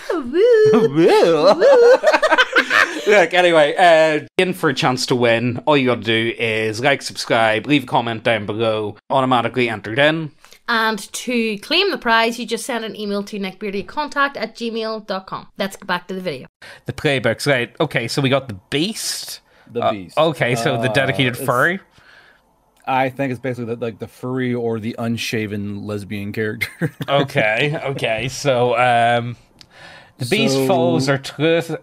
Woo! Woo! Look, anyway, uh, in for a chance to win, all you gotta do is like, subscribe, leave a comment down below, automatically entered in. And to claim the prize, you just send an email to neckbeardiacontact at gmail.com. Let's get back to the video. The playbooks, right? Okay, so we got the beast. The Uh, beast. okay, so the Uh, dedicated furry. I think it's basically the, like the furry or the unshaven lesbian character. Okay, okay, so um, The beast So- follows their truth, uh,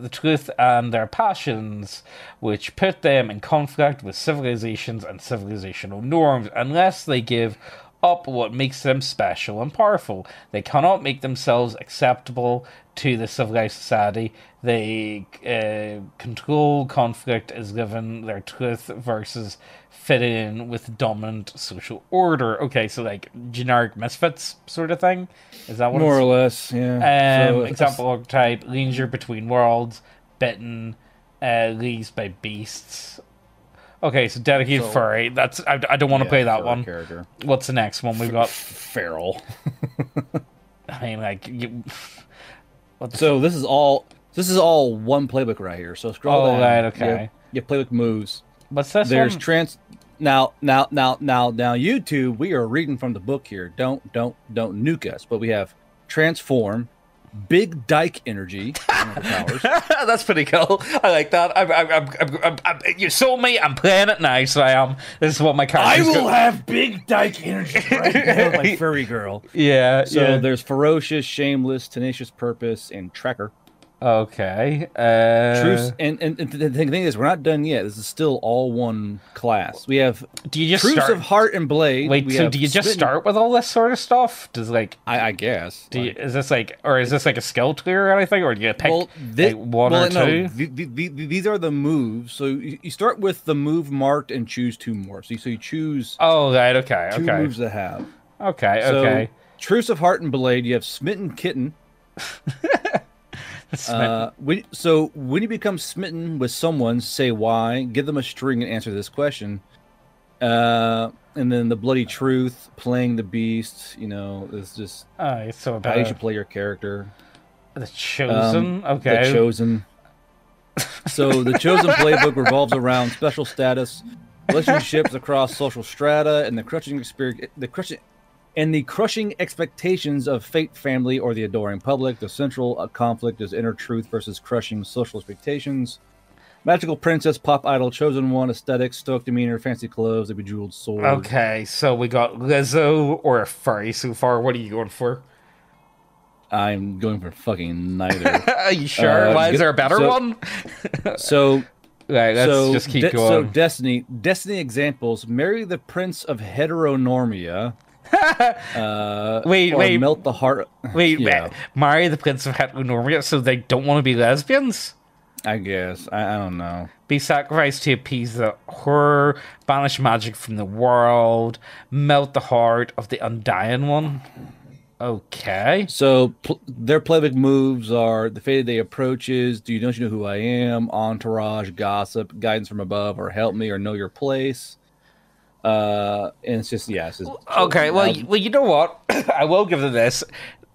the truth and their passions, which put them in conflict with civilizations and civilizational norms, unless they give up what makes them special and powerful. They cannot make themselves acceptable to the civilized society. They uh, control conflict as given their truth versus fitting in with dominant social order. Okay, so like generic misfits sort of thing. Is that what More or less, yeah. um, So, example archetype: Leisure between worlds, bitten, uh, leaves by beasts. Okay, so dedicated So- furry. That's I, I don't want to yeah, play that one. Character. What's the next one we've got? Feral. I mean, like you. What the So this is all this is all one playbook right here. So scroll Oh, down. right, okay. You have playbook moves. what's this There's one? trans. Now, now, now, now, now. YouTube. We are reading from the book here. Don't, don't, don't nuke us. But we have transform, big dyke energy. That's pretty cool. I like that. I'm, I'm, I'm, I'm, you sold me. I'm playing it now, so I am. This is what my character. I will go- have big dyke energy right now, my furry girl. Yeah. So yeah. there's ferocious, shameless, tenacious purpose, and tracker. Okay. Uh, Truce, and, and, and the thing is, we're not done yet. This is still all one class. We have do you just Truce start? of Heart and Blade. Wait, we so do you just start with all this sort of stuff? Does like I, I guess. Do you, Like- is this like, or is this like a skill tree or anything, or do you pick well, thi- like one well, or no, two? the- the- the- these are the moves. So you, you start with the move marked and choose two more. So you, so you choose Oh, right, okay, two okay, moves to have. okay, So, okay. Truce of Heart and Blade. You have Smitten Kitten. Uh, when, so when you become smitten with someone, say why. Give them a string and answer this question. Uh, and then the bloody truth, playing the beast. You know, is just it's so how about you should play your character. the chosen. Um, okay, The chosen. So the chosen playbook revolves around special status, relationships across social strata, and the crushing experience, the crushing, and the crushing expectations of fate, family, or the adoring public. The central uh, conflict is inner truth versus crushing social expectations. Magical princess, pop idol, chosen one, aesthetic, stoic demeanor, fancy clothes, a bejeweled sword. okay. So we got Lizzo or a furry so far. What are you going for? I'm going for fucking neither. Are you sure? Uh, Why is there a better so- one? so Right, let's so, just keep de- going. So Destiny, Destiny examples: marry the prince of heteronormia. Uh, Wait, or wait. melt the heart. Wait, yeah, marry the prince of heteronormia, so they don't want to be lesbians? I guess I, I don't know. Be sacrificed to appease the horror, banish magic from the world, melt the heart of the undying one. Okay. So pl- their playbook moves are the fated day approaches. Do you don't you know who I am? Entourage, gossip, guidance from above, or help me, or know your place. Uh, and it's just yeah. It's just, Okay, well, uh, well, you know what? I will give them this.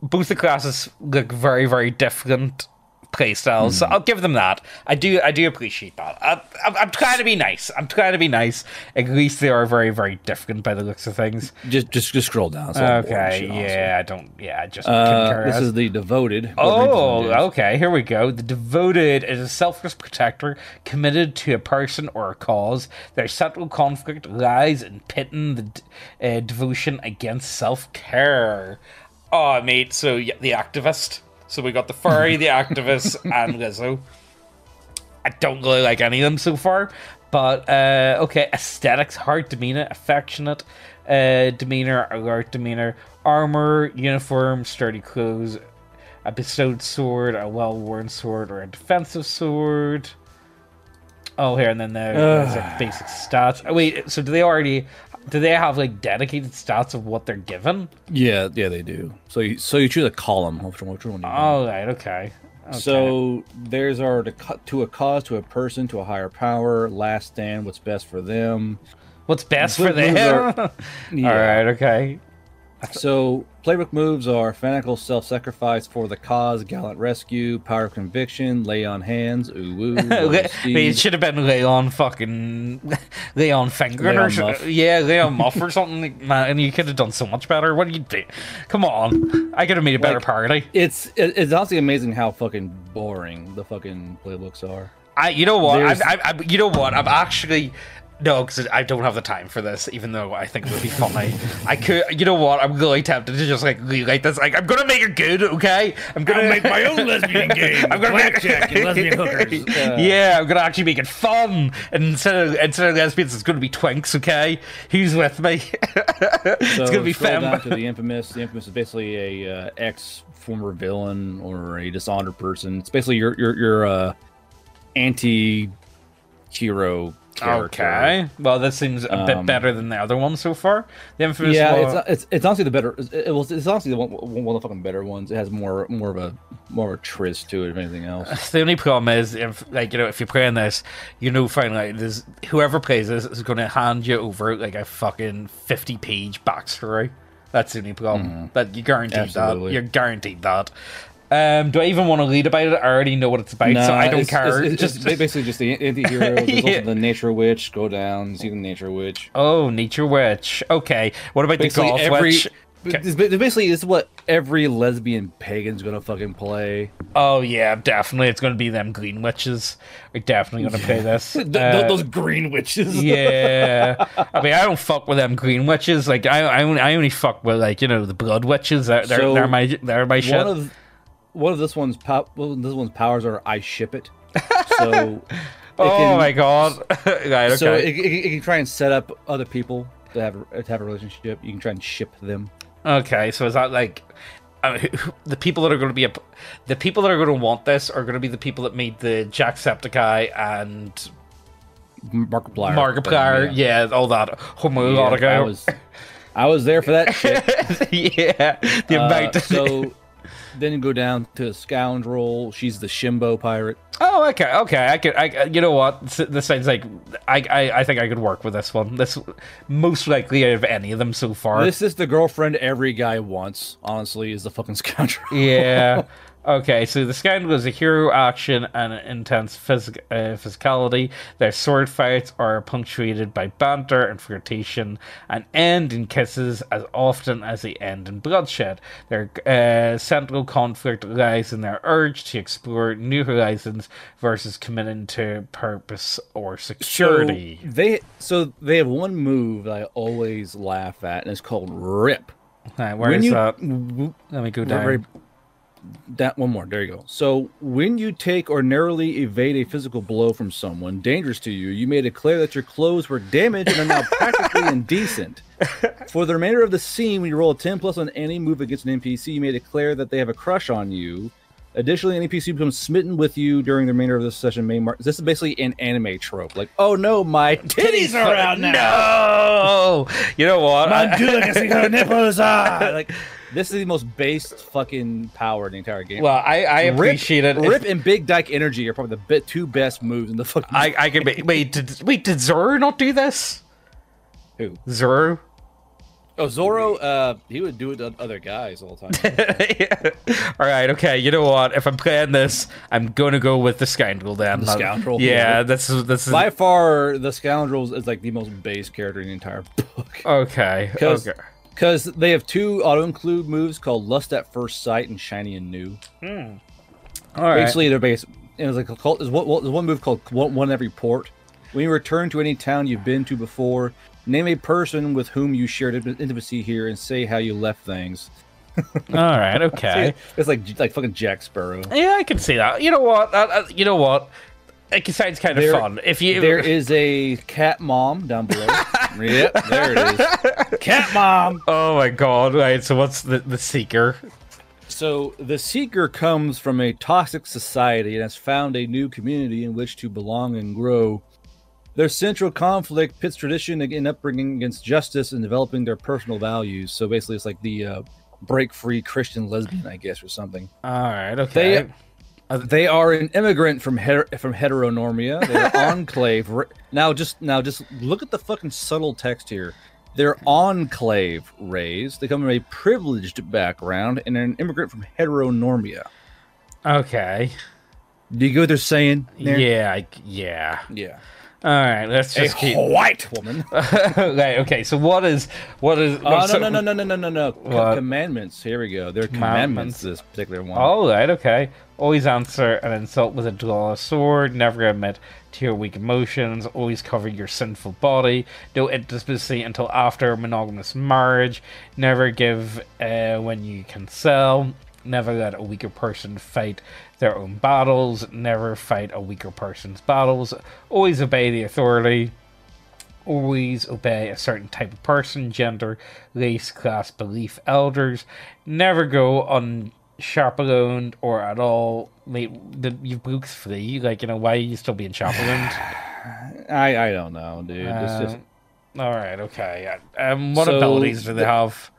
Both the classes look very, very different playstyles, so I'll give them that. I do, I do appreciate that. I, I'm, I'm trying to be nice. I'm trying to be nice. At least they are very, very different by the looks of things. just just just scroll down. Boring Okay, yeah, I don't, yeah, I just Uh, this is the devoted. Oh, okay. okay. Here we go. The devoted is a selfless protector committed to a person or a cause. Their central conflict lies in pitting the uh, devotion against self care. Oh, mate. So yeah, the activist. So we got the furry, the activist, and Lizzo. I don't really like any of them so far, but uh, okay. Aesthetics: heart demeanor, affectionate uh, demeanor, alert demeanor, armor, uniform, sturdy clothes, a bestowed sword, a well worn sword, or a defensive sword. Oh, here and then there- there's like basic stats. Oh, wait, so do they already? Do they have like dedicated stats of what they're given? Yeah, yeah, they do. So you so you choose a column. Which one? Which one? do you want? Oh, right, okay. okay. So there's our to, co- to a cause, to a person, to a higher power. Last stand. What's best for them. what's best for them? are- All right, okay. So playbook moves are fanatical self-sacrifice for the cause, gallant rescue, power of conviction, lay on hands, ooh woo. It should have been lay on fucking Leon Finger Leon or so- Muff. yeah, Leon Muff or something. like- Man, and you could have done so much better. What do you do? Come on, I could have made a better Like- party. It's it's honestly amazing how fucking boring the fucking playbooks are. I, you know what? There's- I'm, I'm, you know what? I'm actually No, because I don't have the time for this. Even though I think it would be funny, I could. You know what? I'm really tempted to just like like this. Like, I'm gonna make it good. Okay, I'm gonna make my own lesbian game. I'm gonna make Blackjack and lesbian hookers. yeah, I'm gonna actually make it fun. And instead of instead of lesbians, it's gonna be twinks. Okay, who's with me? so it's gonna be fem. down to the infamous. The infamous is basically a uh, ex former villain or a dishonored person. It's basically your your your uh, anti hero character. Okay, well, this seems a bit Um, better than the other one so far. The infamous Yeah, one- it's, it's it's honestly the better. It, was it's honestly the one, one of the fucking better ones. It has more more of a more of a trizz to it, if anything else. The only problem is, if like you know, if you're playing this, you know, fine, like there's whoever plays this is going to hand you over like a fucking fifty page backstory. That's the only problem. But you're guaranteed that. Mm-hmm. Absolutely. You're guaranteed that. Um, do I even want to read about it? I already know what it's about, so I don't it's, care. It's, it's just ba- basically just the anti-hero. There's Yeah. also the nature witch. Go down, see the nature witch. oh, nature witch. Okay, what about Basically, the goth every witch? Okay. basically this is what every lesbian pagan's gonna fucking play. Oh yeah, definitely. It's going to be them green witches. We're definitely going to play this. Th- Uh, those green witches. yeah, I mean, I don't fuck with them green witches. Like, I, I, only, I only fuck with like you know the blood witches. They're, they're, So, they're my, they're my shit. Of one of this one's well, this one's powers are I ship it. So oh can- my god! right, okay. So it, it, it can try and set up other people to have a- to have a relationship. You can try and ship them. okay, so is that like uh, who- who- the people that are going to be a, the people that are going to want this are going to be the people that made the Jacksepticeye and Markiplier. Markiplier, yeah. all that Yeah, homoerotic. I was I was there for that shit. yeah, the Uh, amount. of- so then go down to Scoundrel. She's the Shimbo pirate. Oh, okay, okay. I could, I, you know what? This, this sounds like I, I, I think I could work with this one. This most likely out of any of them so far. This is the girlfriend every guy wants. Honestly, is the fucking Scoundrel. yeah. Okay, so the Scoundrel is a hero action and an intense physic- uh, physicality. Their sword fights are punctuated by banter and flirtation and end in kisses as often as they end in bloodshed. Their uh, central conflict lies in their urge to explore new horizons versus committing to purpose or security. So they so they have one move that I always laugh at, and it's called Rip. Uh, where is you, that? Let me go down. very- that one more. There you go. So when you take or narrowly evade a physical blow from someone dangerous to you, you may declare that your clothes were damaged and are now practically indecent. For the remainder of the scene, when you roll a 10 plus on any move against an NPC, you may declare that they have a crush on you. Additionally, any NPC becomes smitten with you during the remainder of this session. May mark. This is basically an anime trope. Like, oh no, my titties are out now. No, you know what? Good. I nipples are. Like, this is the most based fucking power in the entire game. well, I, I Rip- appreciate it. if- Rip and Big Dyke Energy are probably the bit, two best moves in the fucking. I, I can be, wait. Did wait? Did Zoro not do this? Who? Zoro. Oh, Zoro. Uh, he would do it to other guys all the time. All right. Okay. You know what? If I'm playing this, I'm gonna go with the scoundrel. Then The Not- scoundrel, Yeah. yeah. That's this is By far, the Scoundrels is like the most base character in the entire book. okay. Okay. Because they have two auto include moves called Lust at First Sight and Shiny and New. Hmm. All right. Basically, they're based. It was like a cult. There's one, there's one move called one, one every port. When you return to any town you've been to before, name a person with whom you shared intimacy here and say how you left things. All right. Okay. It's like like fucking Jack Sparrow. yeah, I can see that. You know what? You know what? It sounds kind of There- fun. If you There is a cat mom down below. yep, there it is. Cat mom. Oh my god! Right. So what's the the seeker? So the seeker comes from a toxic society and has found a new community in which to belong and grow. Their central conflict pits tradition and upbringing against justice and developing their personal values. So basically, it's like the uh, break free Christian lesbian, I guess, or something. All right. Okay. They Uh, are an immigrant from her- from heteronormia. They're enclave. Now, just now, just look at the fucking subtle text here. They're enclave raised. They come from a privileged background and an immigrant from heteronormia. okay. Do you get what they're saying? there? Yeah. I, yeah. Yeah. All right, let's just a keep white woman. Okay, okay. So what is what is? Oh no, so... no no no no no no no what? commandments. Here we go. There are commandments. commandments. This particular one. All right, okay. Always answer an insult with a draw sword. Never admit to your weak emotions. Always cover your sinful body. No intimacy until after monogamous marriage. Never give uh, when you can sell. Never let a weaker person fight their own battles. Never fight a weaker person's battles. Always obey the authority. always obey a certain type of person, gender, race, class, belief, elders. Never go unchaperoned or at all. Wait, the, you broke three. Like, you know, why are you still being chaperoned? I I don't know, dude. Just Um, all right, okay. Um, what So, abilities do they the- have?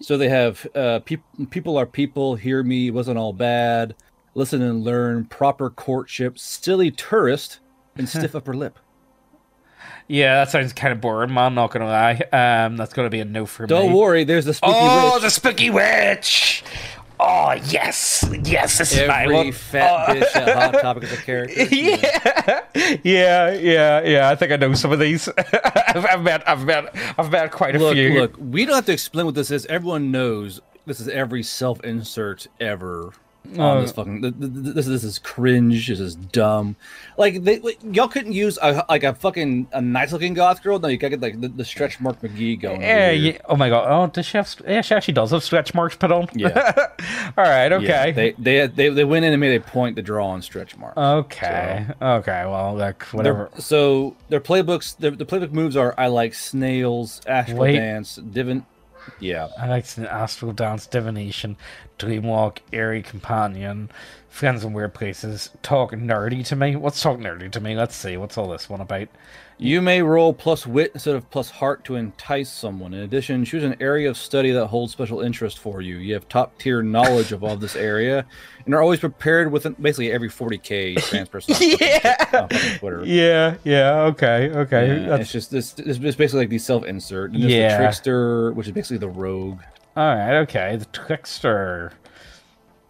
So they have uh peop people are people. Hear me. Wasn't all bad. Listen and learn. Proper courtship. Silly tourist. And stiff upper lip. Yeah, that sounds kind of boring, man. I'm not gonna lie. Um, that's gonna be a no for me. Don't worry. There's the spooky Oh, witch. the spooky witch! Oh yes, yes, this is my Every fat Oh. bitch at Hot Topic is a character. yeah, yeah, yeah, yeah. I think I know some of these. I've, I've met, I've met, I've met quite a Look, few. look. We don't have to explain what this is. Everyone knows this is every self-insert ever Oh. on Oh. this fucking. th- th- th- This this is cringe. This is dumb. Like they, like, y'all couldn't use a, like a fucking a nice-looking goth girl. No, you gotta get like the, the stretch mark McGee going. Yeah, yeah. Oh my god. Oh, does she have? Yeah, she actually does have stretch marks put on. Um, yeah. All right. Yeah, Okay. they, they they they went in and made a point to draw on stretch marks. okay. Okay. Well, like Their- whatever. so their playbooks, their, the playbook moves are I like snails, astral Wait. dance, divin. Yeah, I like the astral dance, divination, dreamwalk, airy companion, friends in weird places. Talk nerdy to me. What's talk nerdy to me? Let's see. What's all this one about? You may roll plus wit instead of plus heart to entice someone. In addition, choose an area of study that holds special interest for you. You have top tier knowledge of all this area, and are always prepared with basically every 40k trans person on Yeah. Twitter. Yeah. Yeah. Okay. Okay. Yeah, That's it's just this. It's basically like the self insert. And Yeah. the trickster, which is basically the rogue. all right. Okay. The trickster.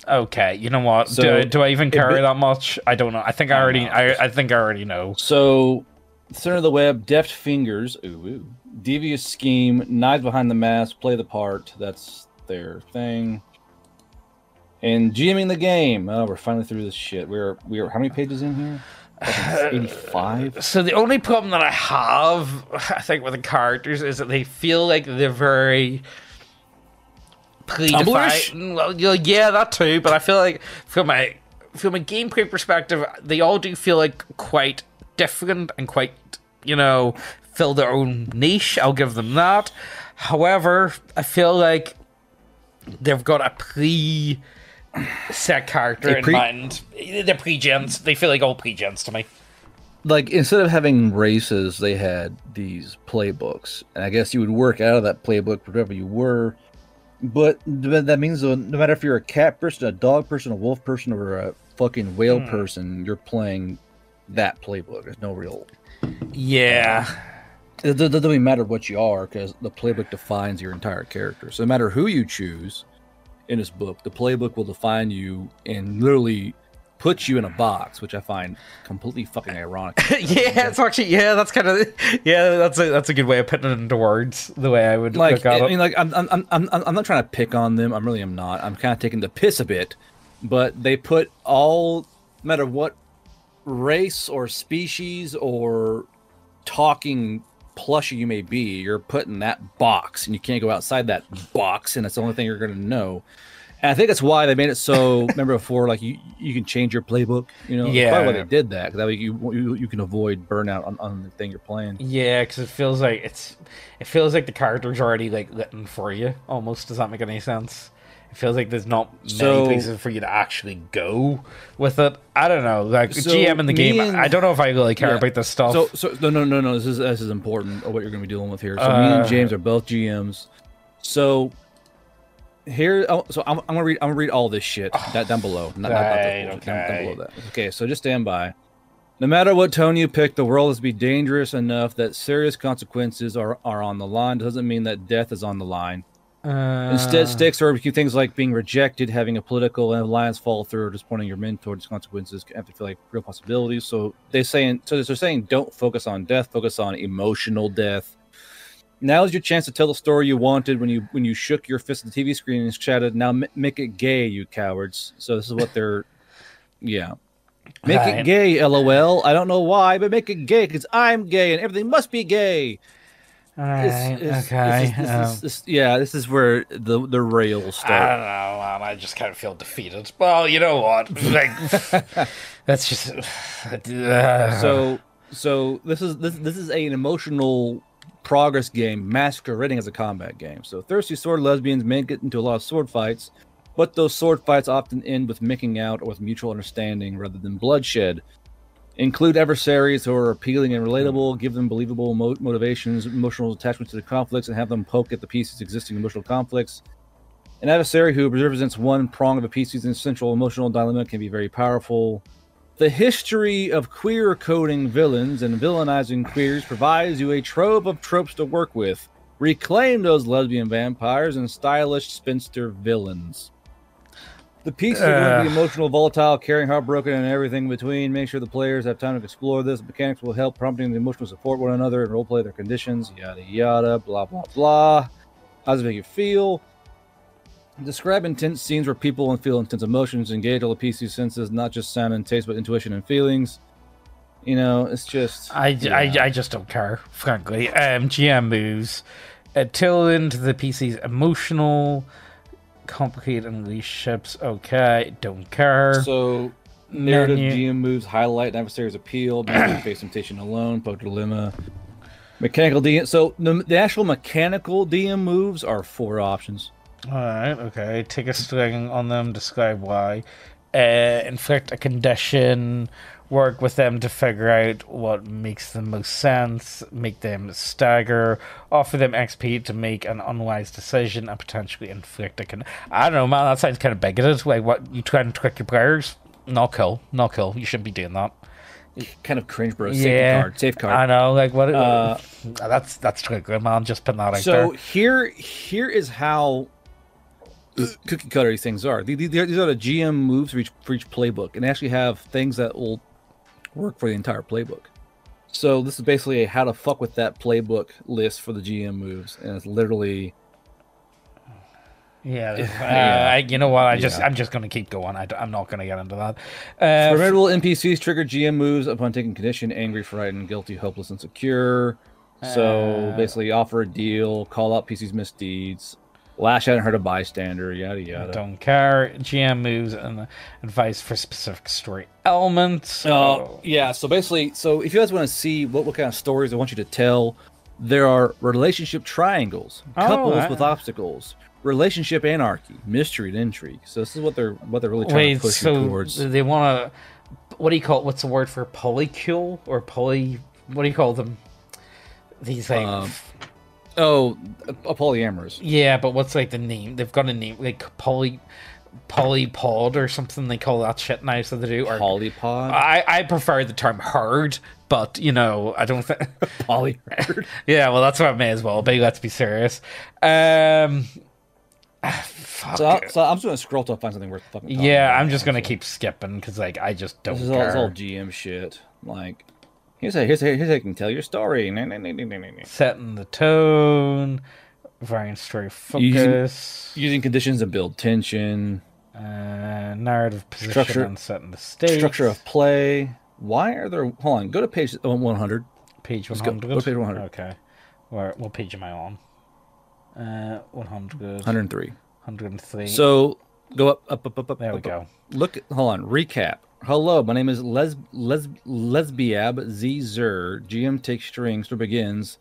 Okay. You know what? So, do, do I even be- that much? I don't know. I think I I already. I, I think I already know. So, center of the web, deft fingers, ooh, ooh, devious scheme, knives behind the mask, play the part. That's their thing. And GMing the game. Oh, we're finally through this shit. We're we're how many pages in here? Eighty-five. So the only problem that I have, I think, with the characters is that they feel like they're very predefined. Well, yeah, that too. But I feel like from a from a gameplay perspective, they all do feel like quite different and quite, you know, fill their own niche. I'll give them that. However, I feel like they've got a pre set character in mind. They're pre-gens. They feel like all pre-gens to me. Like instead of having races, they had these playbooks, and I guess you would work out of that playbook whatever you were. But that means no matter if you're a cat person, a dog person, a wolf person, or a fucking whale hmm. person, you're playing that playbook. There's no real Yeah. It do- doesn't even matter what you are because the playbook defines your entire character. So no matter who you choose in this book, the playbook will define you and literally put you in a box, which I find completely fucking ironic. yeah, it's actually yeah. That's kind of yeah. That's a that's a good way of putting it into words. The way I would like I mean, like I'm I'm I'm I'm I'm not trying to pick on them. I'm really am not. I'm kind of taking the piss a bit, but they put all no matter what race or species or talking plushie you may be, you're put in that box, and you can't go outside that box, and that's the only thing you're going to know. And I think that's why they made it so. remember before, like you you can change your playbook. You know, probably why they did that. 'cause that way you, you you can avoid burnout on, on the thing you're playing. yeah, because it feels like it's it feels like the character's already like written for you. Almost does that make any sense? It feels like there's not many places for you to actually go with it. I don't know. Like So, GM in the game, and- I don't know if I really care Yeah. about this stuff. So, so no, no, no, no. This is this is important. Of what you're going to be dealing with here. So, me Uh, and James are both GMs. So, here, oh, so I'm, I'm gonna read. I'm gonna read all this shit that down below. Not, not, not Right, this bullshit, down, down okay. below that. Okay, so just stand by. No matter what tone you pick, the world is to be dangerous enough that serious consequences are, are on the line. Doesn't mean that death is on the line. Uh, Instead, stakes are few things like being rejected, having a political alliance fall through, or disappointing your mentor. Its consequences have to feel like real possibilities. So they saying, so they're saying, don't focus on death, focus on emotional death. Now is your chance to tell the story you wanted when you when you shook your fist at the TV screen and shouted, "Now m- make it gay, you cowards!" So this is what they're, yeah, make it gay. LOL. I don't know why, but make it gay because I'm gay and everything must be gay. Alright, This- this- okay. this is- this um, is- this- yeah, this is where the the rails start. I don't know, man. I just kind of feel defeated. Well, you know what? Like, that's just. uh, so so this is this this is an emotional progress game masquerading as a combat game. So thirsty sword lesbians may get into a lot of sword fights, but those sword fights often end with making out or with mutual understanding rather than bloodshed. Include adversaries who are appealing and hmm. relatable, give them believable mo- motivations, emotional attachments to the conflicts, and have them poke at the piece's existing emotional conflicts. An adversary who represents one prong of a PC's essential emotional dilemma can be very powerful. The history of queer coding villains and villainizing queers provides you a trove of tropes to work with. Reclaim those lesbian vampires and stylish spinster villains. The pieces are going to be emotional, volatile, caring, heartbroken, and everything in between. Make sure the players have time to explore this. Mechanics will help prompting the emotional support one another and roleplay their conditions. Yada yada, blah blah blah. How does it make you feel? Describe intense scenes where people feel intense emotions, engage all the PC senses, not just sound and taste, but intuition and feelings. You know, it's just. I, I. I just don't care, frankly. Um, GM moves uh, till into the PC's emotional, complicated relationships. Okay, don't care. So, narrative Menu. GM moves highlight adversary's appeal, face temptation alone, poke dilemma. Mechanical DM. So, the, the actual mechanical DM moves are four options. Alright, okay. Take a string on them, describe why. Uh, inflict a condition, work with them to figure out what makes the most sense, make them stagger, offer them XP to make an unwise decision, and potentially inflict a con. I don't know, man, that sounds kind of bigoted. Like, what, you try and trick your players? Not cool, not cool. You shouldn't be doing that. Kind of cringe, bro. Safety yeah, card. Safe card. I know, like, what? Uh, that's that's good, man. Just putting that out So there. here, here is how cookie cutter these things are. These, are these are the GM moves for each for each playbook, and they actually have things that will work for the entire playbook. So this is basically a how to fuck with that playbook list for the GM moves, and it's literally Yeah, uh, Yeah. I, you know what? I just Yeah. I'm just gonna keep going. I, am not gonna get into that. Uh, formidable NPCs trigger GM moves upon taking condition: angry, frightened, guilty, hopeless, insecure. So Uh, basically, offer a deal, call out PC's misdeeds, lash out and hurt a bystander, yada yada. don't care. GM moves and advice for specific story elements. Oh, yeah. So basically, so if you guys want to see what, what kind of stories I want you to tell, there are relationship triangles, Oh, couples I- with obstacles, relationship anarchy, mystery and intrigue. So this is what they're what they're really trying Wait, to push so you towards. they want to? What do you call? it? What's the word for polycule or poly? What do you call them? These things. Um, Oh, a, a polyamorous. yeah, but what's like the name? They've got a name like poly, polypod or something. They call that shit now. So they do. Or, Polypod. I I prefer the term herd, but you know I don't think. Poly. Yeah, well, that's what I may as well be. Let's be serious. Um, ah, fuck. so, I, so I'm just gonna scroll till I find something worth fucking. yeah. I'm just gonna keep skipping because like I just don't This is all, care. this is all GM shit. Like, here's how here's how, here's how you can tell your story. Setting the tone, varying story focus, Using conditions to build tension. uh, narrative position, Structure- and setting the stage. Structure of play. Why are there? Hold on. Go to page uh, 100. page go- 100. go to page 100. Okay, where what page am I on? Uh, 100, 103. 103. So go up, up, up, up, up. there we up, go. up. Look. Hold on. Recap. Hello, my name is Les Les Lesbiab Z Zer. GM takes strings for begins.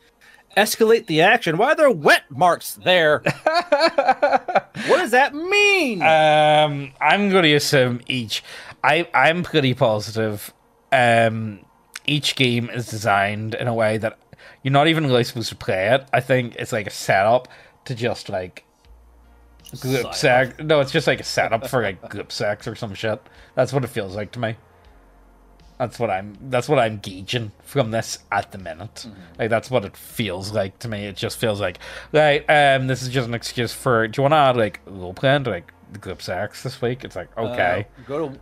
Escalate the action. Why are there wet marks there? what does that mean? Um, I'm going to assume each. I I'm pretty positive. Um, each game is designed in a way that you're not even really supposed to play it. I think it's like a setup to just like group sex. No, it's just like a setup for like group sex or some shit. That's what it feels like to me. That's what I'm. That's what I'm gauging from this at the minute. Like that's what it feels like to me. It just feels like, right. Um, this is just an excuse for. Do you want to add like role playing to like the group sex this week? It's like okay, Uh, go to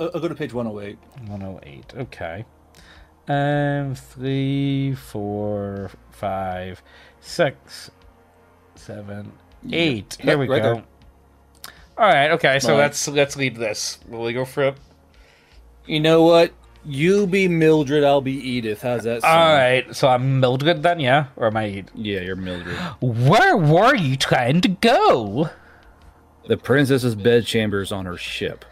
uh, uh, go to page 108. 108. Okay. Um, three, four, five, six, seven, eight. Here we right go. there. All right. Okay. So Right. let's let's lead this. Will we go for it? You know what? You be Mildred, I'll be Edith. How's that sound? All right. So I'm Mildred then, yeah, or am I? Edith? Yeah, you're Mildred. Where were you trying to go? The princess's bedchamber is on her ship.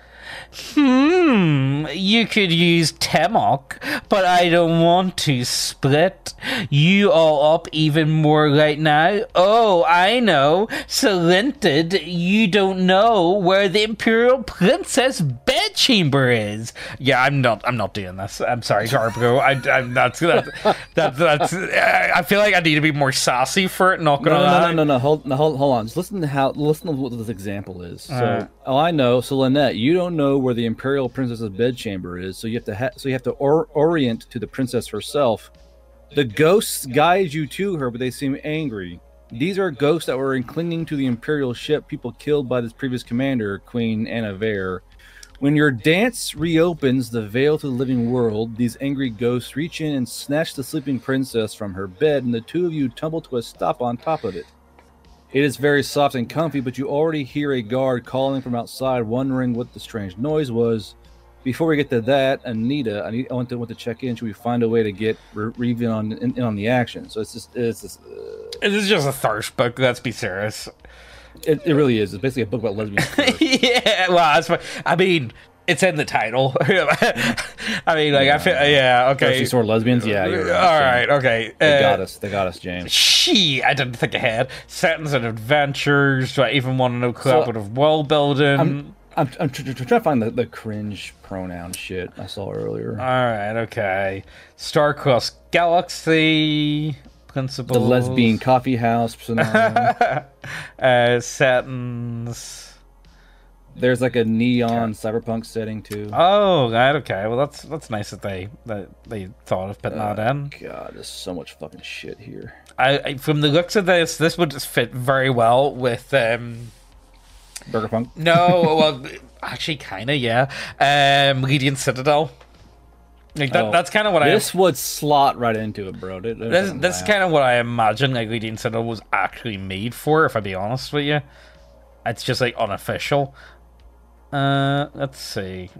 Hmm, you could use Temok, but I don't want to split. You all up even more right now? Oh, I know. Salinted, you don't know where the Imperial Princess bedchamber is. Yeah, I'm not. I'm not doing this. I'm sorry, Garbo. I, I'm that's that, that that's. I feel like I need to be more sassy for it. Not No, gonna no, lie. no, no, no, no. Hold, no, hold, hold on. Just listen to how. Listen to what this example is. So, Alright. oh, I know. So, Lynette, you don't know where the imperial princess's bedchamber is. So you have to. Ha- so you have to or- orient to the princess herself. The ghosts guide you to her, but they seem angry. These are ghosts that were clinging to the imperial ship. People killed by this previous commander, Queen Anna Vare. When your dance reopens the veil to the living world, these angry ghosts reach in and snatch the sleeping princess from her bed, and the two of you tumble to a stop on top of it. It is very soft and comfy, but you already hear a guard calling from outside, wondering what the strange noise was. Before we get to that, Anita, I, need, I want to want to check in. Should we find a way to get re- Reeve in on in, in on the action? So it's just it's just, uh, This is just a thirst book. Let's be serious. it, it really is. It's basically a book about lesbians. yeah, well, that's what I mean. It's in the title. I mean, like I feel, yeah, okay. Thirsty sword lesbians. Yeah, you're right. All right, okay. They uh, got us. They got us, James. She, I didn't think ahead. Settings and adventures. Do I even want to know collaborative world building? I'm I'm, I'm tr- tr- trying to find the, the cringe pronoun shit I saw earlier. All right, okay. Star-crossed galaxy principles. the lesbian coffee house uh, settings. There's like a neon cyberpunk setting too. Oh, right, okay. Well, that's that's nice that they that they thought of putting that in. God, there's so much fucking shit here. I, I from the looks of this, this would just fit very well with um Burger Punk. no, well actually kind of yeah. Um Radiant Citadel. Like that, Oh, that's kind of what I This would slot right into it, bro. Dude, I this this is kind of what I imagine like Radiant Citadel was actually made for if I be honest with you. It's just like unofficial. Uh let's see.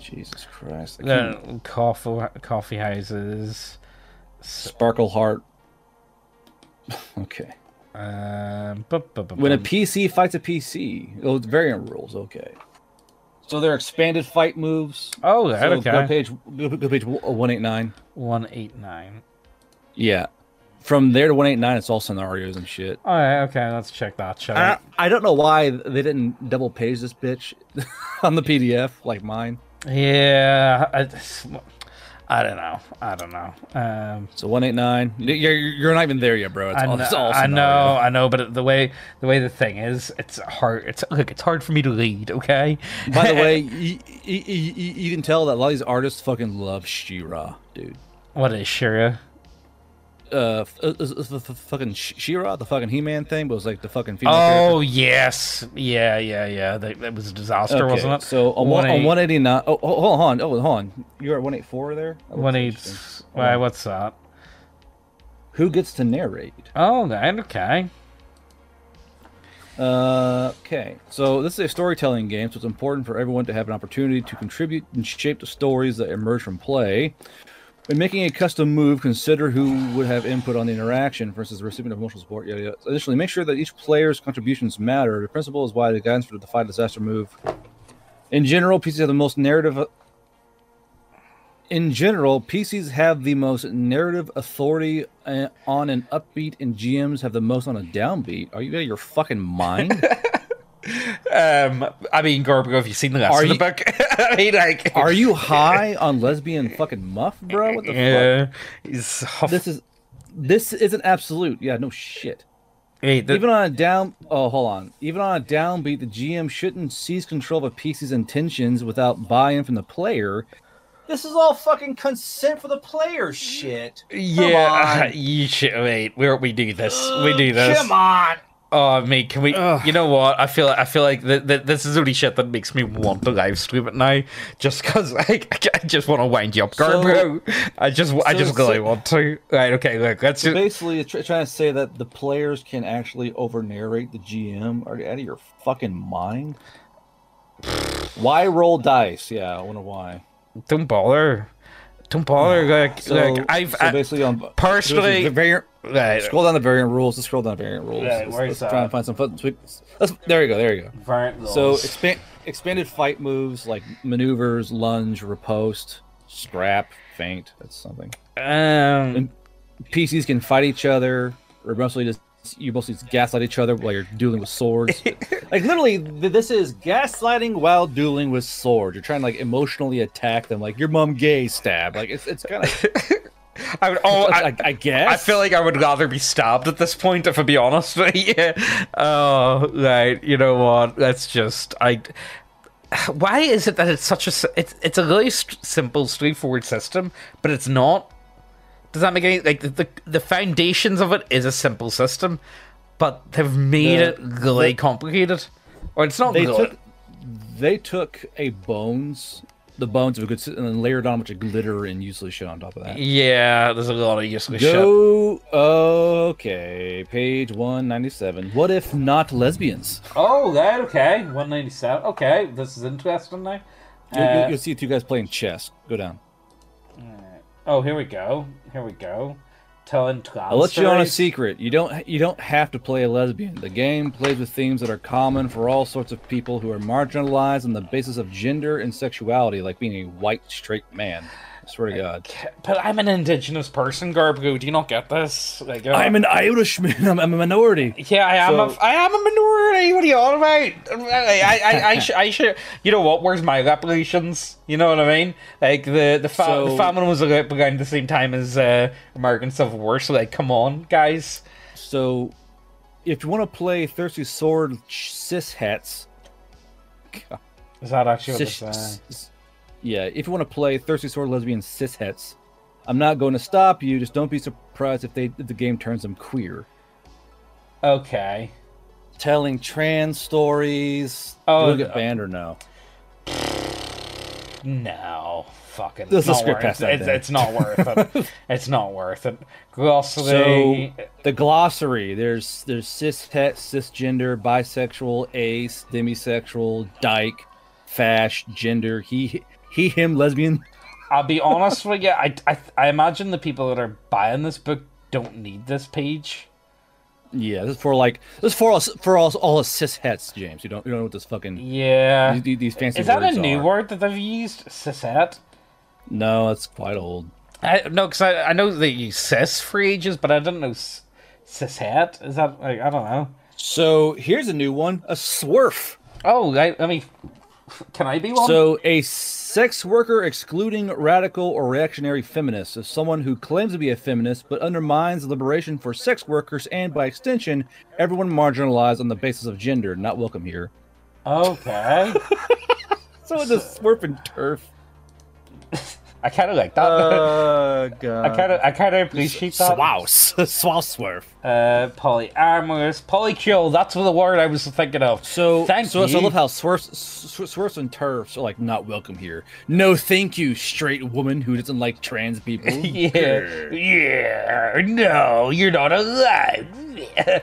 Jesus Christ. Uh, coffee coffee houses. Sparkle Heart. okay. Um, bu- When a. PC fights a PC, oh, it's variant rules. Okay. So they're expanded fight moves. oh, So okay. Go page. Go page one eight nine. One eight nine. Yeah. From there to one eight nine, it's all scenarios and shit. All right, okay. Let's check that. I, I don't know why they didn't double page this bitch on the PDF like mine. Yeah, I, I don't know. I don't know. Um, So one eight nine. You're you're not even there yet, bro. It's I, all, know, it's all I know. I know, but the way the way the thing is, it's hard. It's look, it's hard for me to read. Okay. By the way, you, you, you, you can tell that a lot of these artists fucking love She-Ra, dude. what is She-Ra? Uh, f- fucking She-Ra, the fucking He-Man thing, but it was like the fucking female. Oh yes, yeah, yeah, yeah. That, that was a disaster, character. wasn't it? So on one, on one eighty nine. Oh, oh, hold on. Oh, hold on. You're at one eight four there. Oh, one eight. Why? What's that? Who gets to narrate? Oh, right, okay. Uh, okay, so this is a storytelling game, so it's important for everyone to have an opportunity to contribute and shape the stories that emerge from play. When making a custom move, consider who would have input on the interaction, versus the recipient of emotional support. Yada, yada. Additionally, make sure that each player's contributions matter. The principle is why the guidance for the Defy Disaster move. In general, PCs have the most narrative. In general, PCs have the most narrative authority uh, on an upbeat, and GMs have the most on a downbeat. Are you out of your fucking mind? Um, I mean, Gorbo, have you seen the rest Are of the book? I mean, like, Are you high on lesbian fucking muff, bro? What the fuck? yeah, huff- This is this isn't absolute. Yeah, no shit. Hey, the- Even on a down, oh, hold on. Even on a downbeat, the GM shouldn't seize control of a PC's intentions without buy-in from the player. This is all fucking consent for the player shit. Come yeah, you should wait. We we do this. We do this. Come on. Oh, mate, can we? Ugh. You know what? I feel. I feel like th- th- this is only shit that makes me want to live stream it now. Just because like, I just want to wind you up, So- Garbro. I just, I so- just really so- want to. Right? Okay. Look, let's just. Basically, it's tr- trying to say that the players can actually over narrate the GM. Are you out of your fucking mind? Why roll dice? Yeah, I wonder why. Don't bother. Don't bother. Like, So, like I've so basically on personally- the variant. right, Scroll down the variant rules. Let's scroll down the variant rules. Right, let's, let's try and find some fun. Sweet. Let's, there you go. There you go. variant So expand, expanded fight moves like maneuvers, lunge, riposte, scrap, feint. That's something. um, PCs can fight each other, or mostly just you mostly gaslight each other while you're dueling with swords. like literally, this is gaslighting while dueling with swords. You're trying to like emotionally attack them, like your mom gay stab. Like it's it's kind of. I would. Oh, I, I, I guess. I feel like I would rather be stabbed at this point, if I be honest. yeah. Oh, right. You know what? That's just I. Why is it that it's such a it's it's a really st- simple, straightforward system, but it's not? Does that make any like the the, the foundations of it is a simple system, but they've made The- it really complicated, or it's not they really. took they took a bones, the bones of a good, sy- and then layered on a bunch of glitter and useless shit on top of that. Yeah, there's a lot of useless shit. Go. Okay, page one ninety seven. What if not lesbians? Oh, that okay. 197. Okay, this is interesting now. You, Uh, will see two guys playing chess. Go down. Oh, here we go. Here we go. Telling clown I'll let you on a secret. You don't you don't have to play a lesbian. The game plays with themes that are common for all sorts of people who are marginalized on the basis of gender and sexuality, like being a white straight man. I swear to God. But I'm an indigenous person, Garbo. Do you not get this? Like, uh, I'm an Irishman. I'm, I'm a minority. Yeah, I am. So- a, I am a minority. What are you on about? I, I, I, I, sh- I should. You know what? Where's my reparations? You know what I mean? Like the the, fa- So- the famine was around at the same time as uh, American Civil War. So like, come on, guys. So, if you want to play Thirsty Sword cis hats, Is that actually what cis, this? S- yeah, if you want to play Thirsty Sword lesbian cis hets, I'm not going to stop you. Just don't be surprised if they if the game turns them queer. Okay. Telling trans stories. Oh, you get banned or no? No, fucking. Just skip worth past that It's, it's not worth it. it's not worth it. So Glossary. the glossary there's there's cis het, cisgender, bisexual, ace, demisexual, dyke, fash, gender, he he him lesbian. I'll be honest with you. I, I I imagine the people that are buying this book don't need this page. Yeah, this is for like this is for us for all all us James. You don't you don't know what this fucking Yeah. these, these fancy Is that a new are. word that they've used? Cishet? No, that's quite old. I, no, because I, I know they use cis for ages, but I didn't know cishet. Is that like I don't know. So here's a new one, a swerf. Oh, I, I mean, can I be one? So a sex worker excluding radical or reactionary feminists is someone who claims to be a feminist but undermines liberation for sex workers and by extension everyone marginalized on the basis of gender. Not welcome here. okay. So it's a and turf. I kind of like that. Uh, God. I kind of I kind of appreciate that. Swouse. Swouse. Uh, polyamorous, polycule. That's the word I was thinking of. So, Thank so, so I love how swerfs, swerfs and turfs are like not welcome here. No, thank you, straight woman who doesn't like trans people. Yeah, yeah. No, you're not alive.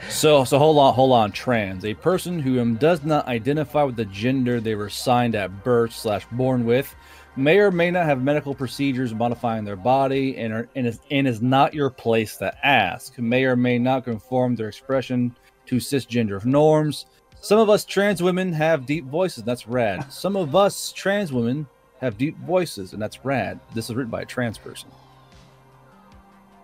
So, so hold on, hold on. Trans, a person who does not identify with the gender they were signed at birth slash born with, may or may not have medical procedures modifying their body, and are, and is and is not your place to ask. May or may not conform their expression to cisgender norms. Some of us trans women have deep voices. That's rad. Some of us trans women have deep voices, and that's rad. This is written by a trans person.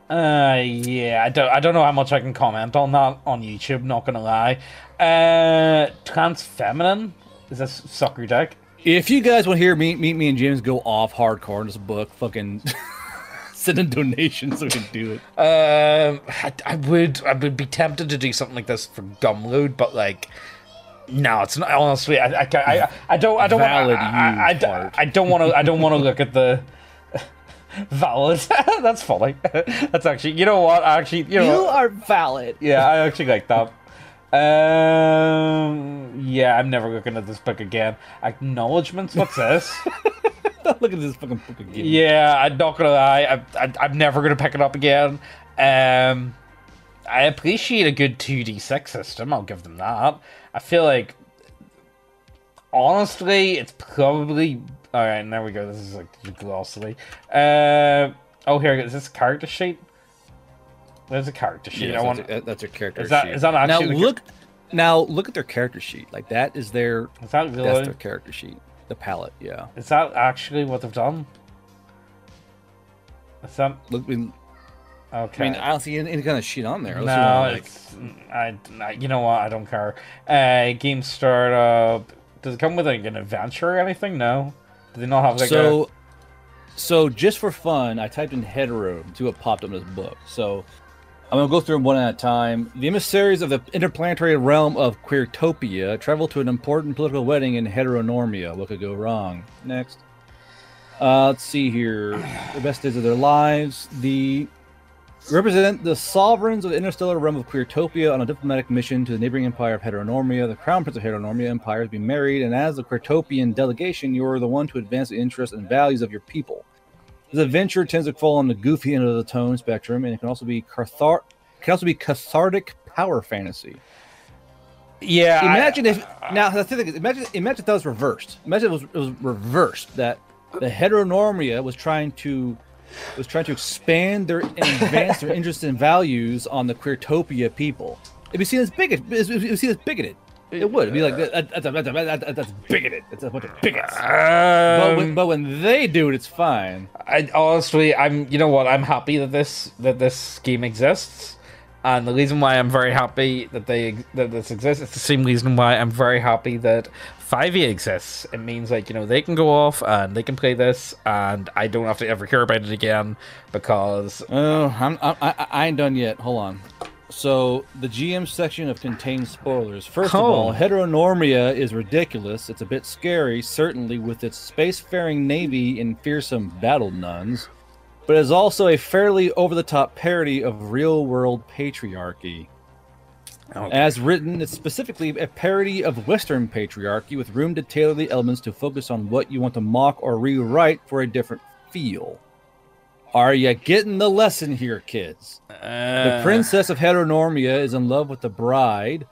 Uh, yeah, I don't, I don't know how much I can comment on that on YouTube. Not gonna lie. Uh, trans feminine is this sucker dick? If you guys want to hear me, meet me and James go off hardcore in this book, fucking send in donations so we can do it. Um, I, I would I would be tempted to do something like this for Gumload, but like, no, it's not. Honestly, I I, I, I don't I don't wanna, I, I, you I. I don't want to I don't want to look at the valid. That's funny. That's actually you know what actually you know what? are valid. yeah I actually like that. Um, yeah, I'm never looking at this book again. Acknowledgements. What's this? Look at this fucking book again. Yeah, I'm not gonna lie. I, I, I'm never gonna pick it up again. Um, I appreciate a good 2d6 system. I'll give them that. I feel like, honestly, it's probably all right. And there we go. This is like the glossary. Uh, oh, here is this character sheet? There's a character sheet. Yes, I that's, want. a, that's a character Is that- sheet. is that now actually the look? Now look at their character sheet. Like that is their Is that that's really? their character sheet. The palette, yeah. Is that actually what they've done? Is that Look, I mean, okay? I mean, I don't see any, any kind of sheet on there. Unless you No, wanna, like, it's I, I. You know what? I don't care. Uh, game startup. Does it come with like an adventure or anything? No. Do they not have like so, so just for fun, I typed in hetero to what popped up in this book. So I'm gonna go through them one at a time. The emissaries of the interplanetary realm of Queertopia travel to an important political wedding in Heteronormia. What could go wrong? Next. Uh, let's see here. The best days of their lives. The represent the sovereigns of the interstellar realm of Queertopia on a diplomatic mission to the neighboring empire of Heteronormia. The crown prince of Heteronormia empire is being married, and as the Queertopian delegation, you are the one to advance the interests and values of your people. This adventure tends to fall on the goofy end of the tone spectrum, and it can also be cathar- can also be cathartic power fantasy. Yeah. I- Imagine if now the thing is, imagine imagine if that was reversed. Imagine it was, it was reversed that the heteronormia was trying to was trying to expand their and advance their interests and values on the queertopia people. It'd be seen as bigot. It'd be seen as bigoted. It would. It'd be like that, that's, that's, that's, that's bigoted. That's a bunch of bigots. but, when, Um, but when they do it, it's fine. I honestly, I'm. You know what? I'm happy that this that this game exists, and the reason why I'm very happy that they that this exists, it's the same reason why I'm very happy that 5e exists. It means like you know they can go off and they can play this, and I don't have to ever hear about it again because Oh, I'm, I, I, I ain't done yet. Hold on. So the GM section of contains spoilers. First of Oh. all, heteronormia is ridiculous. It's a bit scary, certainly with its spacefaring navy and fearsome battle nuns, but it's also a fairly over-the-top parody of real-world patriarchy. Oh. As written, it's specifically a parody of Western patriarchy with room to tailor the elements to focus on what you want to mock or rewrite for a different feel. Are you getting the lesson here, kids? The uh, princess of Heteronormia is in love with the bride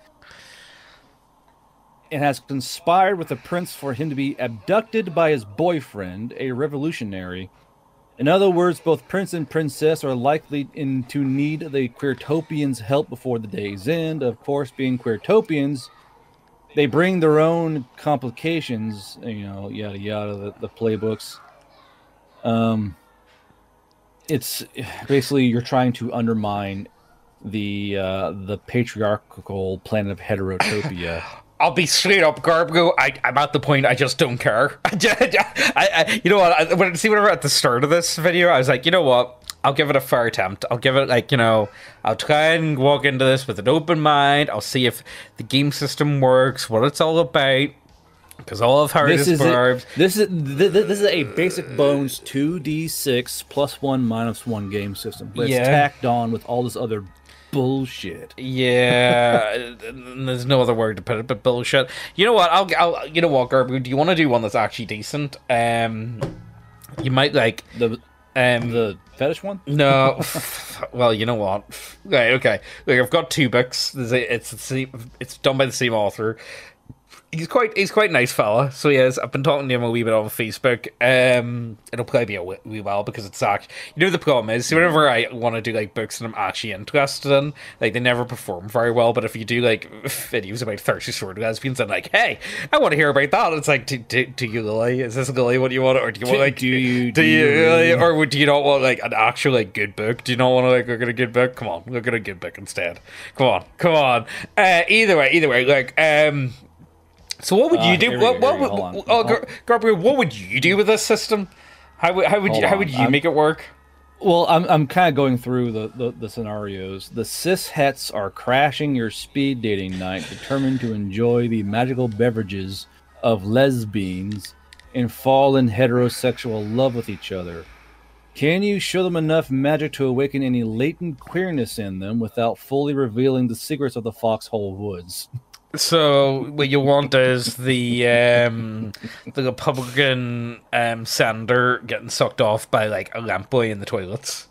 and has conspired with the prince for him to be abducted by his boyfriend, a revolutionary. In other words, both prince and princess are likely in to need the Queertopians' help before the day's end. Of course, being Queertopians, they bring their own complications, you know, yada yada, the, the playbooks. Um, it's basically you're trying to undermine the uh, the patriarchal planet of heterotopia. I'll be straight up, Garbo. I, I'm at the point I just don't care. I, I, you know what? I, when see, whenever at the start of this video, I was like, you know what? I'll give it a fair attempt. I'll give it like you know, I'll try and walk into this with an open mind. I'll see if the game system works, what it's all about. Because all I've heard this is is a, this is th- th- this is a basic bones two d six plus one minus one game system, but Yeah. it's tacked on with all this other bullshit. Yeah, there's no other word to put it but bullshit. You know what? I'll, I'll you know what, Garbo? Do you want to do one that's actually decent? Um, you might like The um the fetish one. No, well, you know what? Right, okay. Look, I've got two books. A- It's it's done by the same author. He's quite he's quite a nice fella. So he is. I've been talking to him a wee bit on Facebook. Um, it'll probably be a wee, while because it's actually you know the problem is whenever I want to do like books that I'm actually interested in, like they never perform very well. But if you do like videos about thirsty sword lesbians, and like, hey, I want to hear about that. It's like, do, do, do you Lily? Is this Lily? What you want? Or do you want like Do you- do you really? really? or would do you not want like an actual like good book? Do you not want to like look at a good book? Come on, look at a good book instead. Come on, come on. Uh, either way, either way, like um. So what would you uh, do? here we What, what would, oh, Gar- Gabriel? What would you do with this system? How would how would you how on, would you I'm- make it work? Well, I'm I'm kind of going through the, the the scenarios. The cis hets are crashing your speed dating night, determined to enjoy the magical beverages of lesbians and fall in heterosexual love with each other. Can you show them enough magic to awaken any latent queerness in them without fully revealing the secrets of the foxhole woods? So what you want is the um, the Republican um, senator getting sucked off by like a lamp boy in the toilets.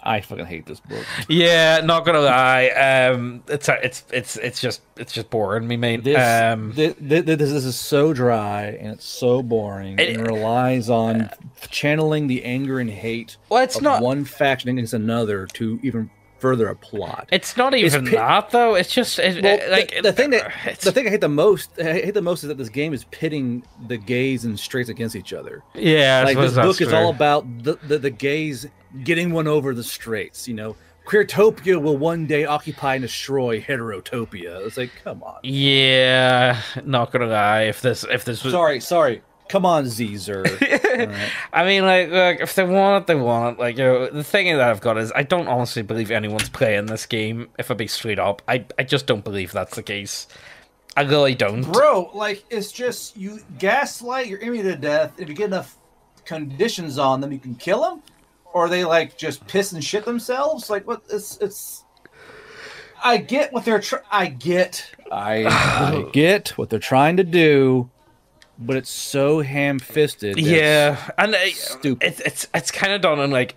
I fucking hate this book. Yeah, not gonna lie. Um, it's it's it's it's just it's just boring me, mate. This, um, thi- thi- thi- this, is so dry and it's so boring It- and relies on channeling the anger and hate Well, it's of not- one faction against another to even further a plot. it's not even pi- that though. It's just it, Well, it- like the, the thing that it's- the thing I hate the most, uh, I hate the most is that this game is pitting the gays and straights against each other. yeah, like this book is all about the, the the gays getting one over the straights. You know, Queertopia will one day occupy and destroy heterotopia. It's like, come on. Yeah, not gonna lie. If this if this was Sorry, sorry. Come on, Zer. Alright. I mean, like, look, if they want it, they want it. Like, you know, the thing that I've got is I don't honestly believe anyone's playing this game. If I be straight up, I I just don't believe that's the case. I really don't. Bro, like it's just you gaslight your enemy to death. If you get enough conditions on them, you can kill them. Or they like just piss and shit themselves. Like what? It's it's. I get what they're. Tr- I get. I, I get what they're trying to do, but it's so ham-fisted. Yeah, and uh, Stupid. It's it's it's kind of done in like,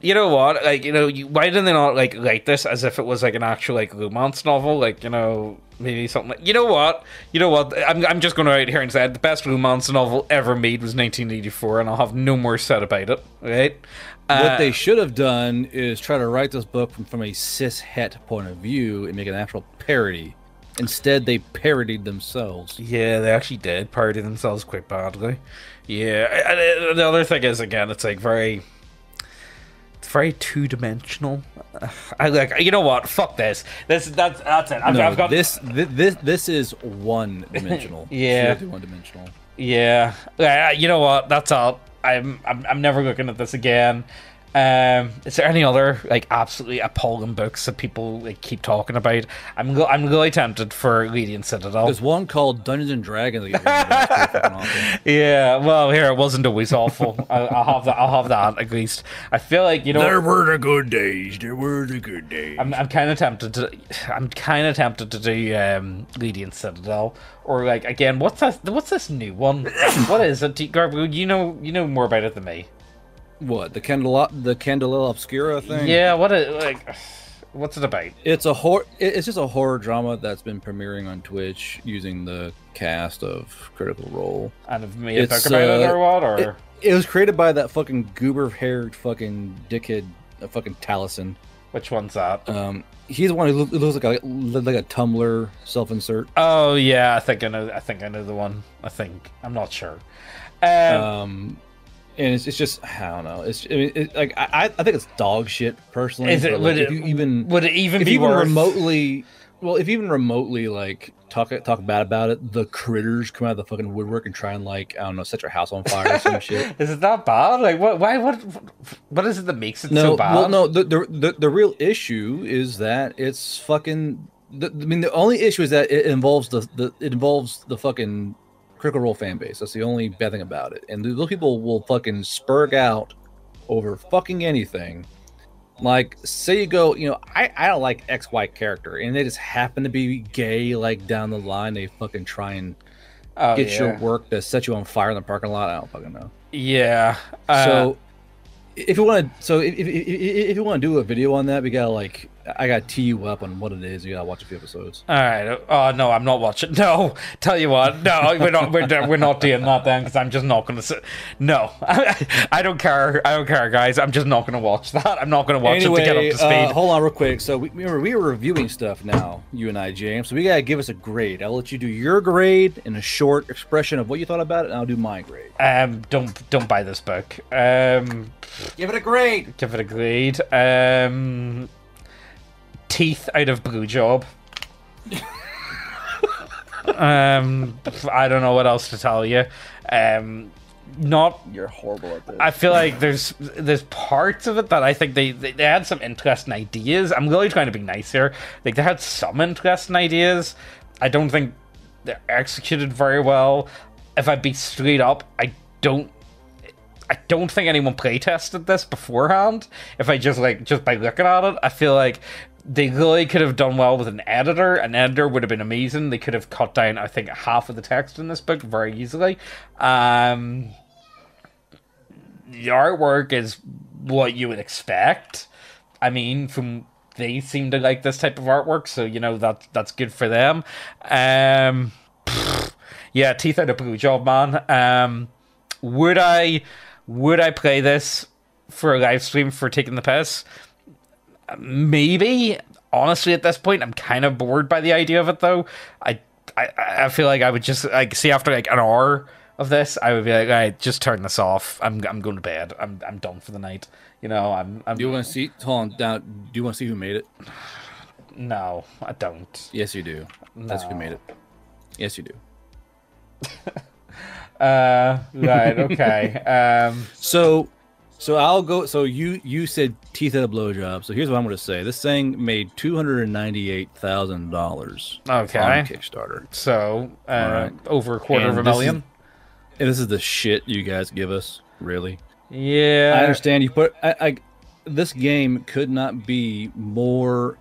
you know what? Like, you know, you, why didn't they not like write this as if it was like an actual like romance novel? Like, you know, maybe something. like... You know what? You know what? I'm I'm just going to write here and say the best romance novel ever made was 1984, and I'll have no more said about it. Right? What Uh, they should have done is try to write this book from, from a cis het point of view and make an actual parody. Instead, they parodied themselves. Yeah, they actually did parody themselves quite badly. Yeah, and, uh, the other thing is again, it's like very, it's very two dimensional. I like, you know what? Fuck this. This that's that's it. I've, no, I've got this, this this is one dimensional. Yeah. one dimensional. Yeah, uh, you know what? That's all. I'm I'm I'm never looking at this again. Um, is there any other like absolutely appalling books that people like keep talking about? I'm go- I'm really tempted for Radiant Citadel. There's one called Dungeons and Dragons. That that's pretty fucking awesome. Yeah, well, here it wasn't always awful. I'll, I'll have that. I'll have that at least. I feel like you know. There were the good days. There were the good days. I'm, I'm kind of tempted to. I'm kind of tempted to do um, Radiant Citadel or like again. What's this? What's this new one? what is it, Garbo? You know, you know more about it than me. What the Candela the Candela Obscura thing? Yeah. What? It, like, what's it about? It's a horror. It's just a horror drama that's been premiering on Twitch using the cast of Critical Role. And of me, a It's, uh, or what? Or It, it was created by that fucking goober-haired fucking dickhead, uh, fucking Taliesin. which one's that? Um, he's the one who loo- looks like a like a Tumblr self-insert. oh yeah, I think I know. I think I know the one. I think I'm not sure. Um, Um, and it's, it's just I don't know. It's I mean, it, like I I think it's dog shit personally. is it? but, Would it even Would it even if be even worth? remotely well if even remotely like talk talk bad about it the critters come out of the fucking woodwork and try and like i don't know set your house on fire or some shit Is it that bad? Like, what? Why? What? What is it that makes it no so bad? well no the, the the the real issue is that it's fucking the, i mean the only issue is that it involves the, the it involves the fucking critical role fan base. That's the only bad thing about it. And those people will fucking spurg out over fucking anything. Like say you go you know i i don't like xy character and they just happen to be gay like down the line. They fucking try and Oh, get yeah. your work to set you on fire in the parking lot. I don't fucking know. Yeah. Uh, so if you want to so if, if, if, if you want to do a video on that we gotta like i gotta tee you up on what it is you gotta watch a few episodes all right. Oh no, I'm not watching. No, tell you what. No, we're not. We're, we're not doing that then because I'm just not going to. Sit. No, I, don't care. I don't care, guys. I'm just not going to watch that. I'm not going to watch it to get up to speed. Uh, hold on real quick so we remember we were reviewing stuff now you and i james so we gotta give us a grade i'll let you do your grade in a short expression of what you thought about it and i'll do my grade um, don't don't buy this book. Um, Give it a grade. give it a grade. Um, teeth out of blue job. um, I don't know what else to tell you. Um, not You're horrible at this. I feel like there's there's parts of it that I think they, they they had some interesting ideas. I'm really trying to be nice here. Like they had some interesting ideas. I don't think they're executed very well. If I be straight up, I don't I don't think anyone playtested this beforehand. If I just like just by looking at it, I feel like they really could have done well with an editor. An editor would have been amazing. They could have cut down, I think, half of the text in this book very easily. Um, the artwork is what you would expect. I mean, from they seem to like this type of artwork, so you know that that's good for them. Um, yeah, teeth out a blue job, man. Um, would I would I play this for a live stream for taking the piss? Maybe. Honestly, at this point, I'm kind of bored by the idea of it, though. I I, I feel like I would just like see after like an hour of this, I would be like, "Alright, just turn this off. I'm I'm going to bed. I'm I'm done for the night." You know, I'm I'm do you want to see? Hold on. Down. Do you want to see who made it? no, I don't. Yes, you do. That's who made it. Yes, you do. Uh, right, okay. Um, So, so I'll go. So you you said teeth at a blowjob. So here's what I'm going to say. This thing made two hundred and ninety-eight thousand dollars Okay. on Kickstarter, so uh, Alright. over a quarter And of a this is- million. and this is the shit you guys give us. Really, Yeah, I understand you put. I, I this game could not be more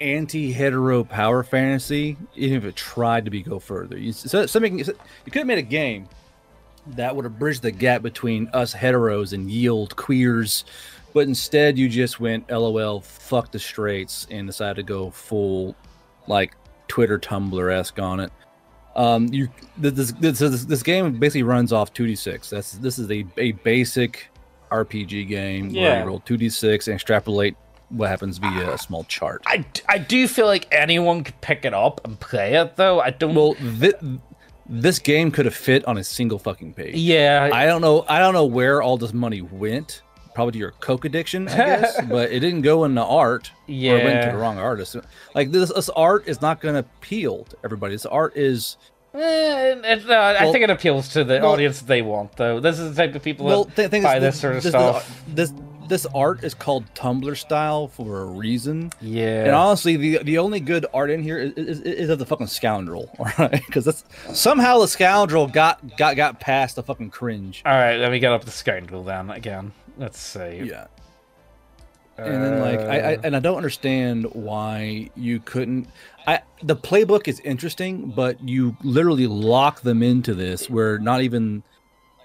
anti-hetero power fantasy, even if it tried to be go further. You so, something you could have made a game that would have bridged the gap between us heteros and yield queers, but instead you just went LOL, fuck the straights, and decided to go full like Twitter Tumblr esque on it. Um, you this, this this this game basically runs off two d six. That's this is a, a basic RPG game where you roll two d six and extrapolate what happens via a small chart. I, I do feel like anyone could pick it up and play it though. I don't. Well, thi- this game could have fit on a single fucking page. yeah, I don't know. I don't know where all this money went. Probably to your coke addiction, I guess. but it didn't go into art. Or it went to the wrong artist. Like this, this art is not going to appeal to everybody. This art is Eh, it- no, I think it appeals to the well- audience they want, though. This is the type of people well. that Th- buy is, this sort of this, stuff. This this art is called Tumblr style for a reason. yeah, And honestly, the the only good art in here is, is, is of the fucking scoundrel, all right? Because that's somehow the scoundrel got got got past the fucking cringe. All right, let me get up the scoundrel then again. Let's see. Yeah. and then like I, I Uh, and I don't understand why you couldn't. I the playbook is interesting, but you literally lock them into this where not even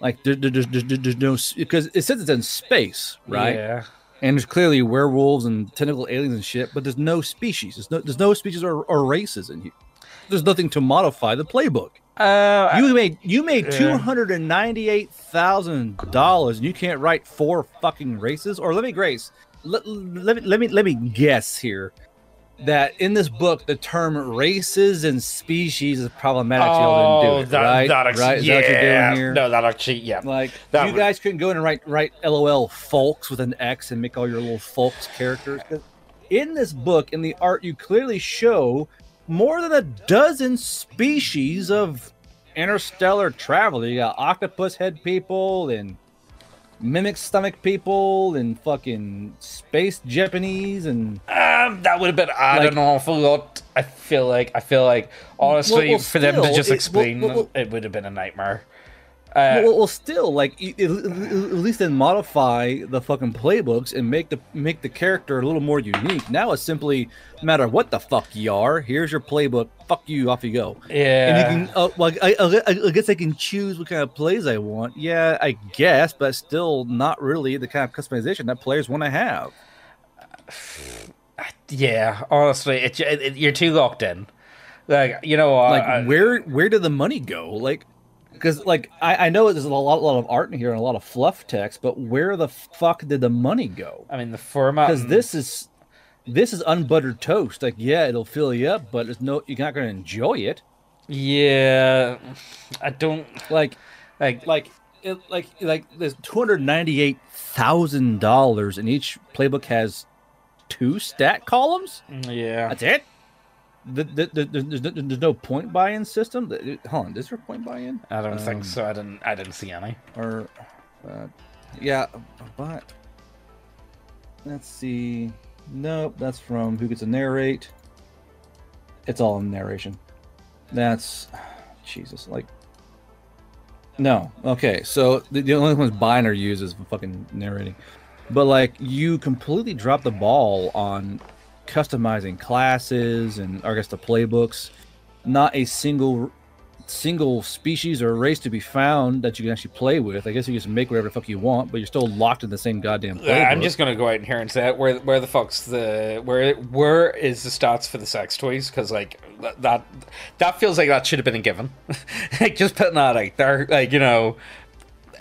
like there, there, there's, there's, there's no because it says it's in space, right? Yeah. And there's clearly werewolves and tentacle aliens and shit, but there's no species. There's no there's no species or, or races in here. There's nothing to modify the playbook. Uh, You made you made Yeah. two hundred and ninety eight thousand dollars, and you can't write four fucking races. Or let me grace, let, let me let me let me guess here that in this book the term races and species is problematic. do oh, it, Oh, that, right? that right? Is yeah. that what you're doing here? No, that actually, yeah. Like That you would- guys couldn't go in and write write LOL folks with an X and make all your little folks characters. In this book, in the art, you clearly show more than a dozen species of interstellar travel. You got octopus head people and mimic stomach people and fucking space Japanese and Um, that would have been Like- an awful lot. I feel like, I feel like, honestly, well, for them to still, just it- explain well, well, it would have been a nightmare. Uh, well, well, still, like at least then modify the fucking playbooks and make the make the character a little more unique. Now it's simply no matter what the fuck you are. Here's your playbook. Fuck you. Off you go. yeah. And you can, uh, well, I, I, I guess I can choose what kind of plays I want. Yeah, I guess, but still not really the kind of customization that players want to have. yeah, honestly, it, it, it- you're too locked in. Like, you know, Like, where where did the money go? Like, because like I, I know there's a lot, lot of art in here and a lot of fluff text, but where the fuck did the money go? I mean, the format. because this is this is unbuttered toast. Like, yeah, it'll fill you up, but it's no, you're not going to enjoy it. Yeah, I don't Like, like. like, it, like, like, there's two hundred ninety-eight thousand dollars, and each playbook has two stat columns. Mm, yeah, That's it. The, the, the, there's, no- there's no point buy-in system. Hold on, is there a point buy-in? I don't think Um, so. I didn't. I didn't see any. Or, uh, yeah, but let's see. Nope, that's from who gets to narrate. It's all in narration. That's Jesus. Like, no. Okay, so the, the only ones buying or use is fucking narrating. But like, you completely drop the ball on customizing classes and I guess the playbooks. Not a single single species or race to be found that you can actually play with. I guess you just make whatever the fuck you want, but you're still locked in the same goddamn playbook. I'm just gonna go out in here and say it. Where where the fuck's the where where is the stats for the sex toys? Because like that- that feels like that should have been a given. like just putting that out there, like you know,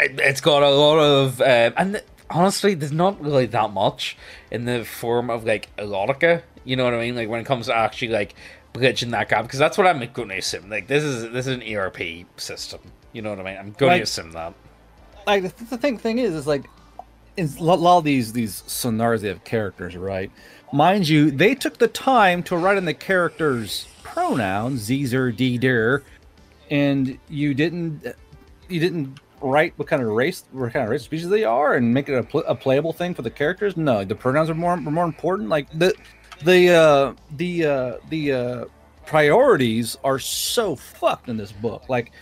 it, it's got a lot of um, and honestly, there's not really that much in the form of like erotica. You know what I mean? Like when it comes to actually like bridging that gap, because that's what I'm going to assume. Like this is this is an ERP system. You know what I mean? I'm going Like- to assume that. like the, the thing thing is is like in a lot of these these sonars they have characters right mind you they took the time to write in the characters pronouns zer d der and you didn't you didn't write what kind of race what kind of race species they are and make it a, pl- a playable thing for the characters no the pronouns are more are more important like the the uh the uh the uh priorities are so fucked in this book like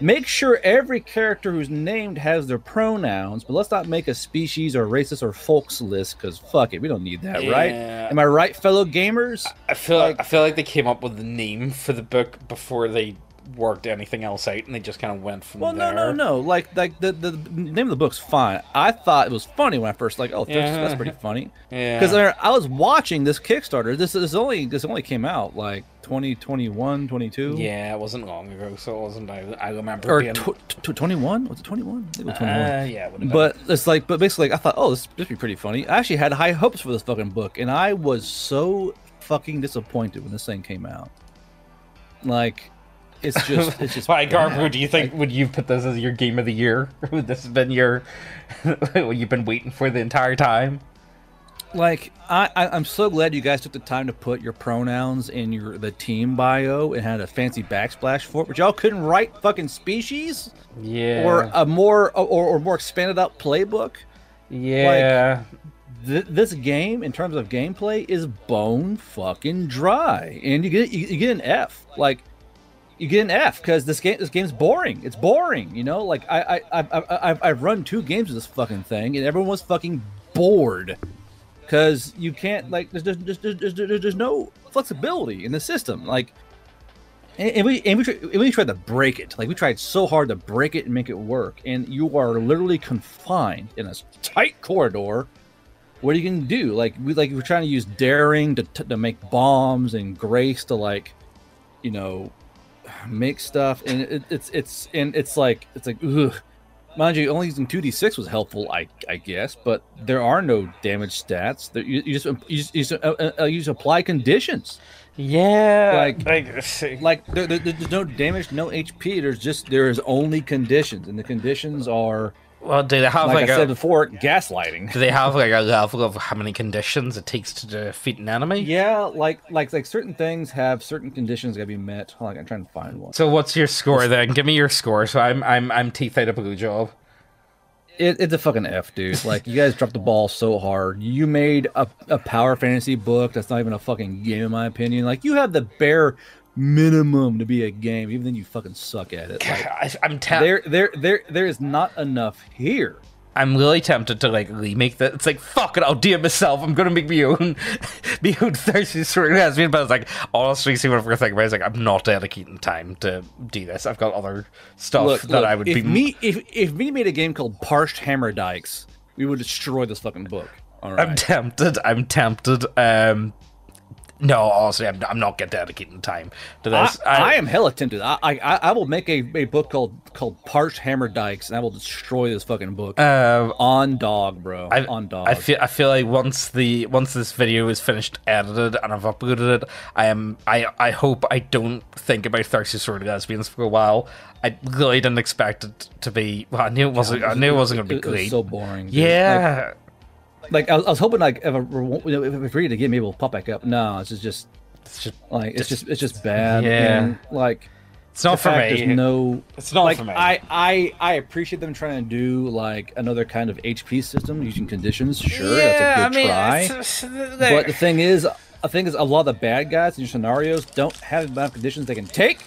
make sure every character who's named has their pronouns, but let's not make a species or racist or folks list because fuck it, we don't need that, right? Am I right, fellow gamers? I feel Like- I feel like they came up with the name for the book before they worked anything else out, and they just kind of went from Well, there. no, no, no. Like, like the, the name of the book's fine. I thought it was funny when I first like, oh, that's, Yeah. that's pretty funny. Yeah, Because I, I was watching this Kickstarter. This is only this only came out like 2021, 22. yeah, it wasn't long ago, so it wasn't. I, I remember Or being. tw- tw- 21? Was it 21? It was 21. uh, yeah, it would have been. But it's like, but basically, I thought, oh, this this be pretty funny. I actually had high hopes for this fucking book, and I was so fucking disappointed when this thing came out. Like, it's just, it's just. Why, bad. Garbo, do you think would you put this as your game of the year? Would this have been your what you've been waiting for the entire time? Like, I, I, I'm so glad you guys took the time to put your pronouns in your the team bio and had a fancy backsplash for it, but y'all couldn't write fucking species Yeah, or a more or, or more expanded out playbook. yeah. Th- this game, in terms of gameplay, is bone fucking dry, and you get you, you get an F. Like, you get an F because this game this game's boring. It's boring, you know. Like I I I I've, I've run two games of this fucking thing, and everyone was fucking bored because you can't like there's there's, there's, there's, there's, no flexibility in the system. Like, and, and we and we, tr- and we tried to break it. Like we tried so hard to break it and make it work, and you are literally confined in a tight corridor. What are you gonna do? Like we like we're trying to use daring to to make bombs and grace to like, you know, make stuff, and it, it's it's and it's like it's like ugh. Mind you, only using two d six was helpful, I I guess, but there are no damage stats. There, you, you just you just, you just, uh, uh, you just apply conditions. Yeah, Like- like, Like there, there- there's no damage, no HP. There's just there is only conditions, and the conditions are well, do they have like, like, I a said before, gaslighting. do they have like a level of how many conditions it takes to defeat an enemy? Yeah, like like like certain things have certain conditions got to be met. Hold on, I'm trying to find one. So what's your score then? Give me your score. So I'm I'm I'm teeth out a blue job. It, it's a fucking F, dude. Like you guys dropped the ball so hard. You made a, a power fantasy book that's not even a fucking game, in my opinion. Like you have the bare minimum to be a game, even then you fucking suck at it. Like, I, I'm te- there, there, there, there is not enough here. I'm really tempted to like remake that. It's like fuck it, I'll do it myself. I'm gonna make my own, my own thirsty story lesbian. But I was like, honestly, see what I'm gonna about. It's like I'm not dedicating time to do this. I've got other stuff Look, that look, I would if be. me if if me made a game called Parched Hammer Dykes, we would destroy this fucking book. All right. I'm tempted. I'm tempted. Um, no, honestly, I'm, I'm not getting dedicating time to I, this. I am hella tempted. I, I I will make a, a book called called Parched Hammer Dykes, and I will destroy this fucking book Um, on dog, bro. I, on dog. I feel I feel like once the once this video is finished edited and I've uploaded it, I am I I hope I don't think about thirsty sword lesbians for a while. I really didn't expect it to be. Well, I knew it wasn't. I knew it wasn't going to be It- it was great. so boring. dude. yeah, Like, I, was, I was hoping like if, I, you know, if, if ready to get maybe it'll pop back up. No, it's just, just It's just Like it's just it's just bad. Yeah. and, like it's not the for me. there's no It's not like for me. I, I I appreciate them trying to do like another kind of HP system using conditions. Sure, that's a good try. it's- it's- uh, But the thing is, I think is a lot of the bad guys in your scenarios don't have enough conditions they can take.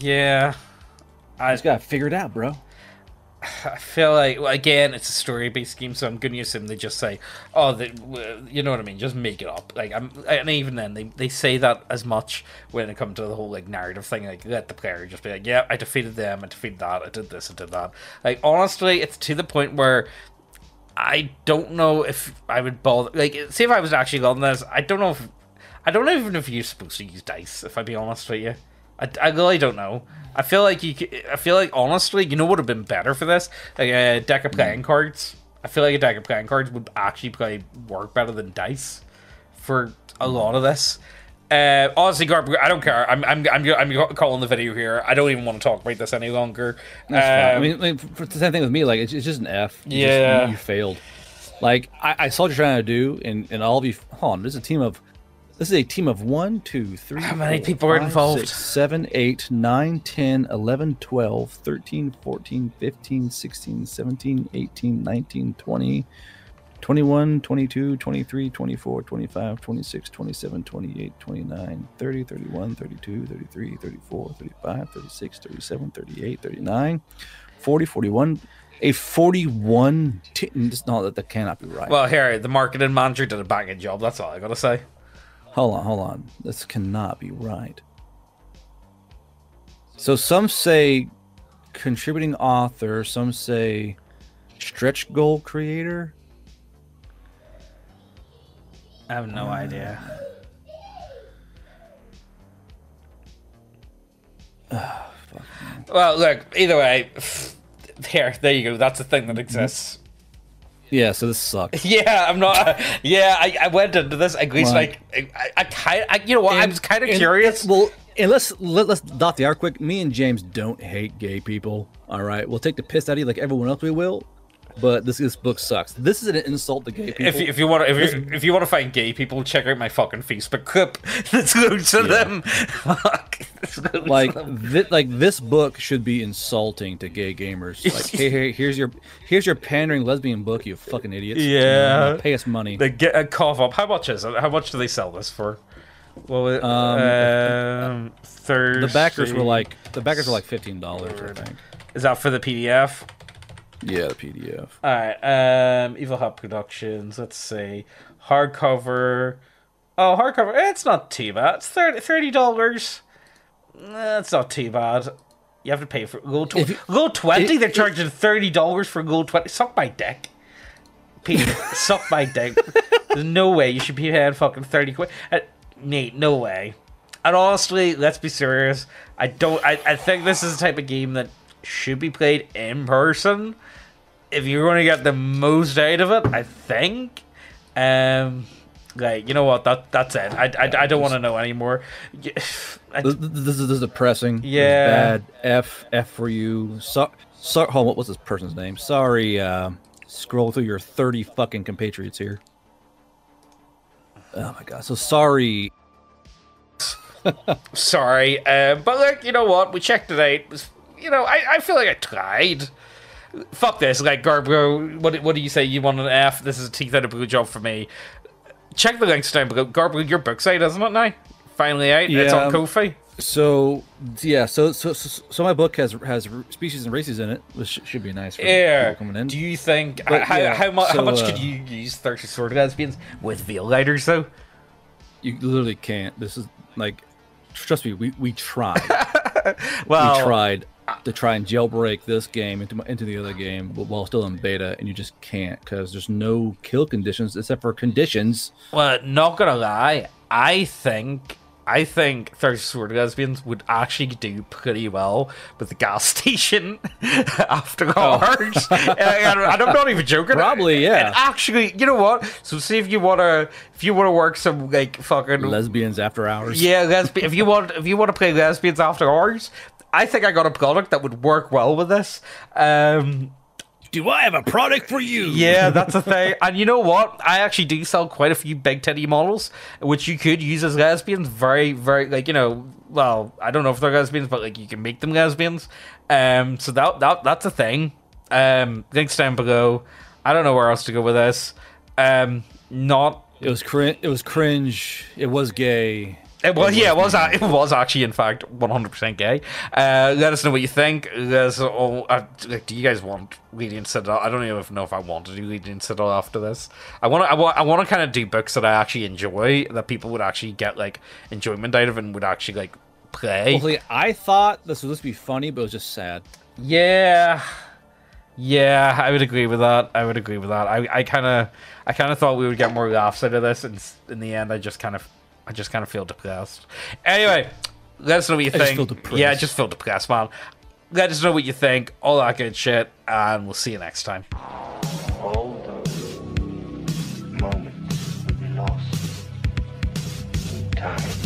yeah, I just gotta figure it out, bro. I feel like well, again, it's a story-based game, so I'm going to assume they just say, "Oh, they, you know what I mean? Just make it up." Like I'm, and even then, they, they say that as much when it comes to the whole like narrative thing. Like let the player just be like, "Yeah, I defeated them. I defeated that. I did this. I did that." Like honestly, it's to the point where I don't know if I would bother. Like, see if I was actually on this, I don't know if I don't even know if you're supposed to use dice. If I be honest with you, I, I really don't know. I feel like you. c- I feel like honestly, you know, what would have been better for this like a deck of playing cards. I feel like a deck of playing cards would actually probably work better than dice for a lot of this. Uh, honestly, Garb, I don't care. I'm, I'm, I'm, I'm calling the video here. I don't even want to talk about this any longer. Fine. I Um, mean, like, for the same thing with me. Like, it's, it's just an F. You just- you- Yeah. you, failed. Like, I, I saw what you're trying to do, and, and all of you. Hold on, this is a team of. This is a team of one, two, three. How many four, people are involved? six, 7, 8, 9, 10, 11, 12, 13, 14, 15, 16, 17, 18, 19, 20, 21, 22, 23, 24, 25, 26, 27, 28, 29, 30, 31, 32, 33, 34, 35, 36, 37, 38, 39, 40, 41. A 41. T- this, no, that, that cannot be right. well, here the marketing manager did a banging job. That's all I gotta say. Hold on, hold on. This cannot be right. So some say contributing author, some say stretch goal creator. I have no uh, idea. well, look. Either way, here, there you go. That's a thing that mm-hmm. exists. Yeah, so this sucks. Yeah, I'm not. Yeah, I, I went into this at least Right. like I, I kind. I, you know what? I was kind of curious. Well, and let's let, let's dot the R quick. Me and James don't hate gay people. All right, we'll take the piss out of you like everyone else we will. But this this book sucks. This is an insult to gay people. if you, if you want to if you, if you want to find gay people, check out my fucking Facebook clip. Let's go to them. Fuck. To like them. thi- like this book should be insulting to gay gamers. Like, hey, hey, here's your here's your pandering lesbian book, you fucking idiots. Yeah. pay us money. They get a cough up. How much is it? How much do they sell this for? Well, it, um, Um, Thursday. the backers were like the backers were like fifteen dollars, I think. Is that for the PDF? Yeah, the PDF. All right. Um, Evil Hat Productions. Let's see. Hardcover. Oh, hardcover. eh, It's not too bad. It's thirty dollars. That's not too bad. You have to pay for gold. Tw- you- gold twenty. it- they're charging thirty dollars for gold twenty. Suck my dick. Pete, suck my dick. There's no way you should be paying fucking thirty quid. Uh, Nate, no way. And honestly, let's be serious. I don't. I, I think this is the type of game that should be played in person if you're going to get the most out of it, I think. Um, like you know what? That that's it. I I, I don't want to know anymore. I- This, this, is, this is depressing. This is Yeah. bad. F F for you. So, so hold on, what was this person's name? Sorry. Uh, scroll through your thirty fucking compatriots here. Oh my god. So sorry. sorry, uh, but like you know what? We checked it out. It was- You know, I, I feel like I tried. Fuck this. Like Garbro, what what do you say? You want an F? This is a teeth out of blue job for me. Check the links down below. Garbro, your book's out, isn't it now? Finally out. It's on Ko-fi. So yeah. So so so, so my book has has species and races in it, which should be nice for Yeah. coming in. Do you think But, how yeah, how, mu- how much uh, could you use Thirsty Sword lesbians with veil lighters though? You literally can't. This is like, trust me, we we tried. Well, we tried to try and jailbreak this game into into the other game while still in beta, and you just can't because there's no kill conditions except for conditions. Well, not gonna lie, I think I think Thirsty Sword lesbians would actually do pretty well with the gas station after oh. hours. and, and I'm not even joking. Oh. Probably, yeah. And actually, you know what? So see if you wanna if you wanna work some like fucking Lesbians after hours. Yeah, lesbian. if you want, if you want to play lesbians after hours, I think I got a product that would work well with this. Um, Do I have a product for you? Yeah, that's a thing. And you know what? I actually do sell quite a few big titty models, which you could use as lesbians. Very, very like you know. Well, I don't know if they're lesbians, but like you can make them lesbians. Um, so that that that's a thing. Um, links down below. I don't know where else to go with this. Um, not It was cringe. It was cringe. It was gay. It was, yeah, it was. It was actually, in fact, one hundred percent gay. Uh, let us know what you think. There's, oh, uh, like, do you guys want Radiant Citadel? I don't even know if I want to do Radiant Citadel after this. I want to. I want. I want to kind of do books that I actually enjoy, that people would actually get like enjoyment out of, and would actually like play. Hopefully, I thought this was supposed to be funny, but it was just sad. Yeah, yeah, I would agree with that. I would agree with that. I, I kind of, I kind of thought we would get more laughs out of this, and in the end, I just kind of, I just kind of feel depressed. Anyway, let us know what you I think. yeah, I just feel depressed, man. Let us know what you think, all that good shit, and we'll see you next time. All those moments lost in time.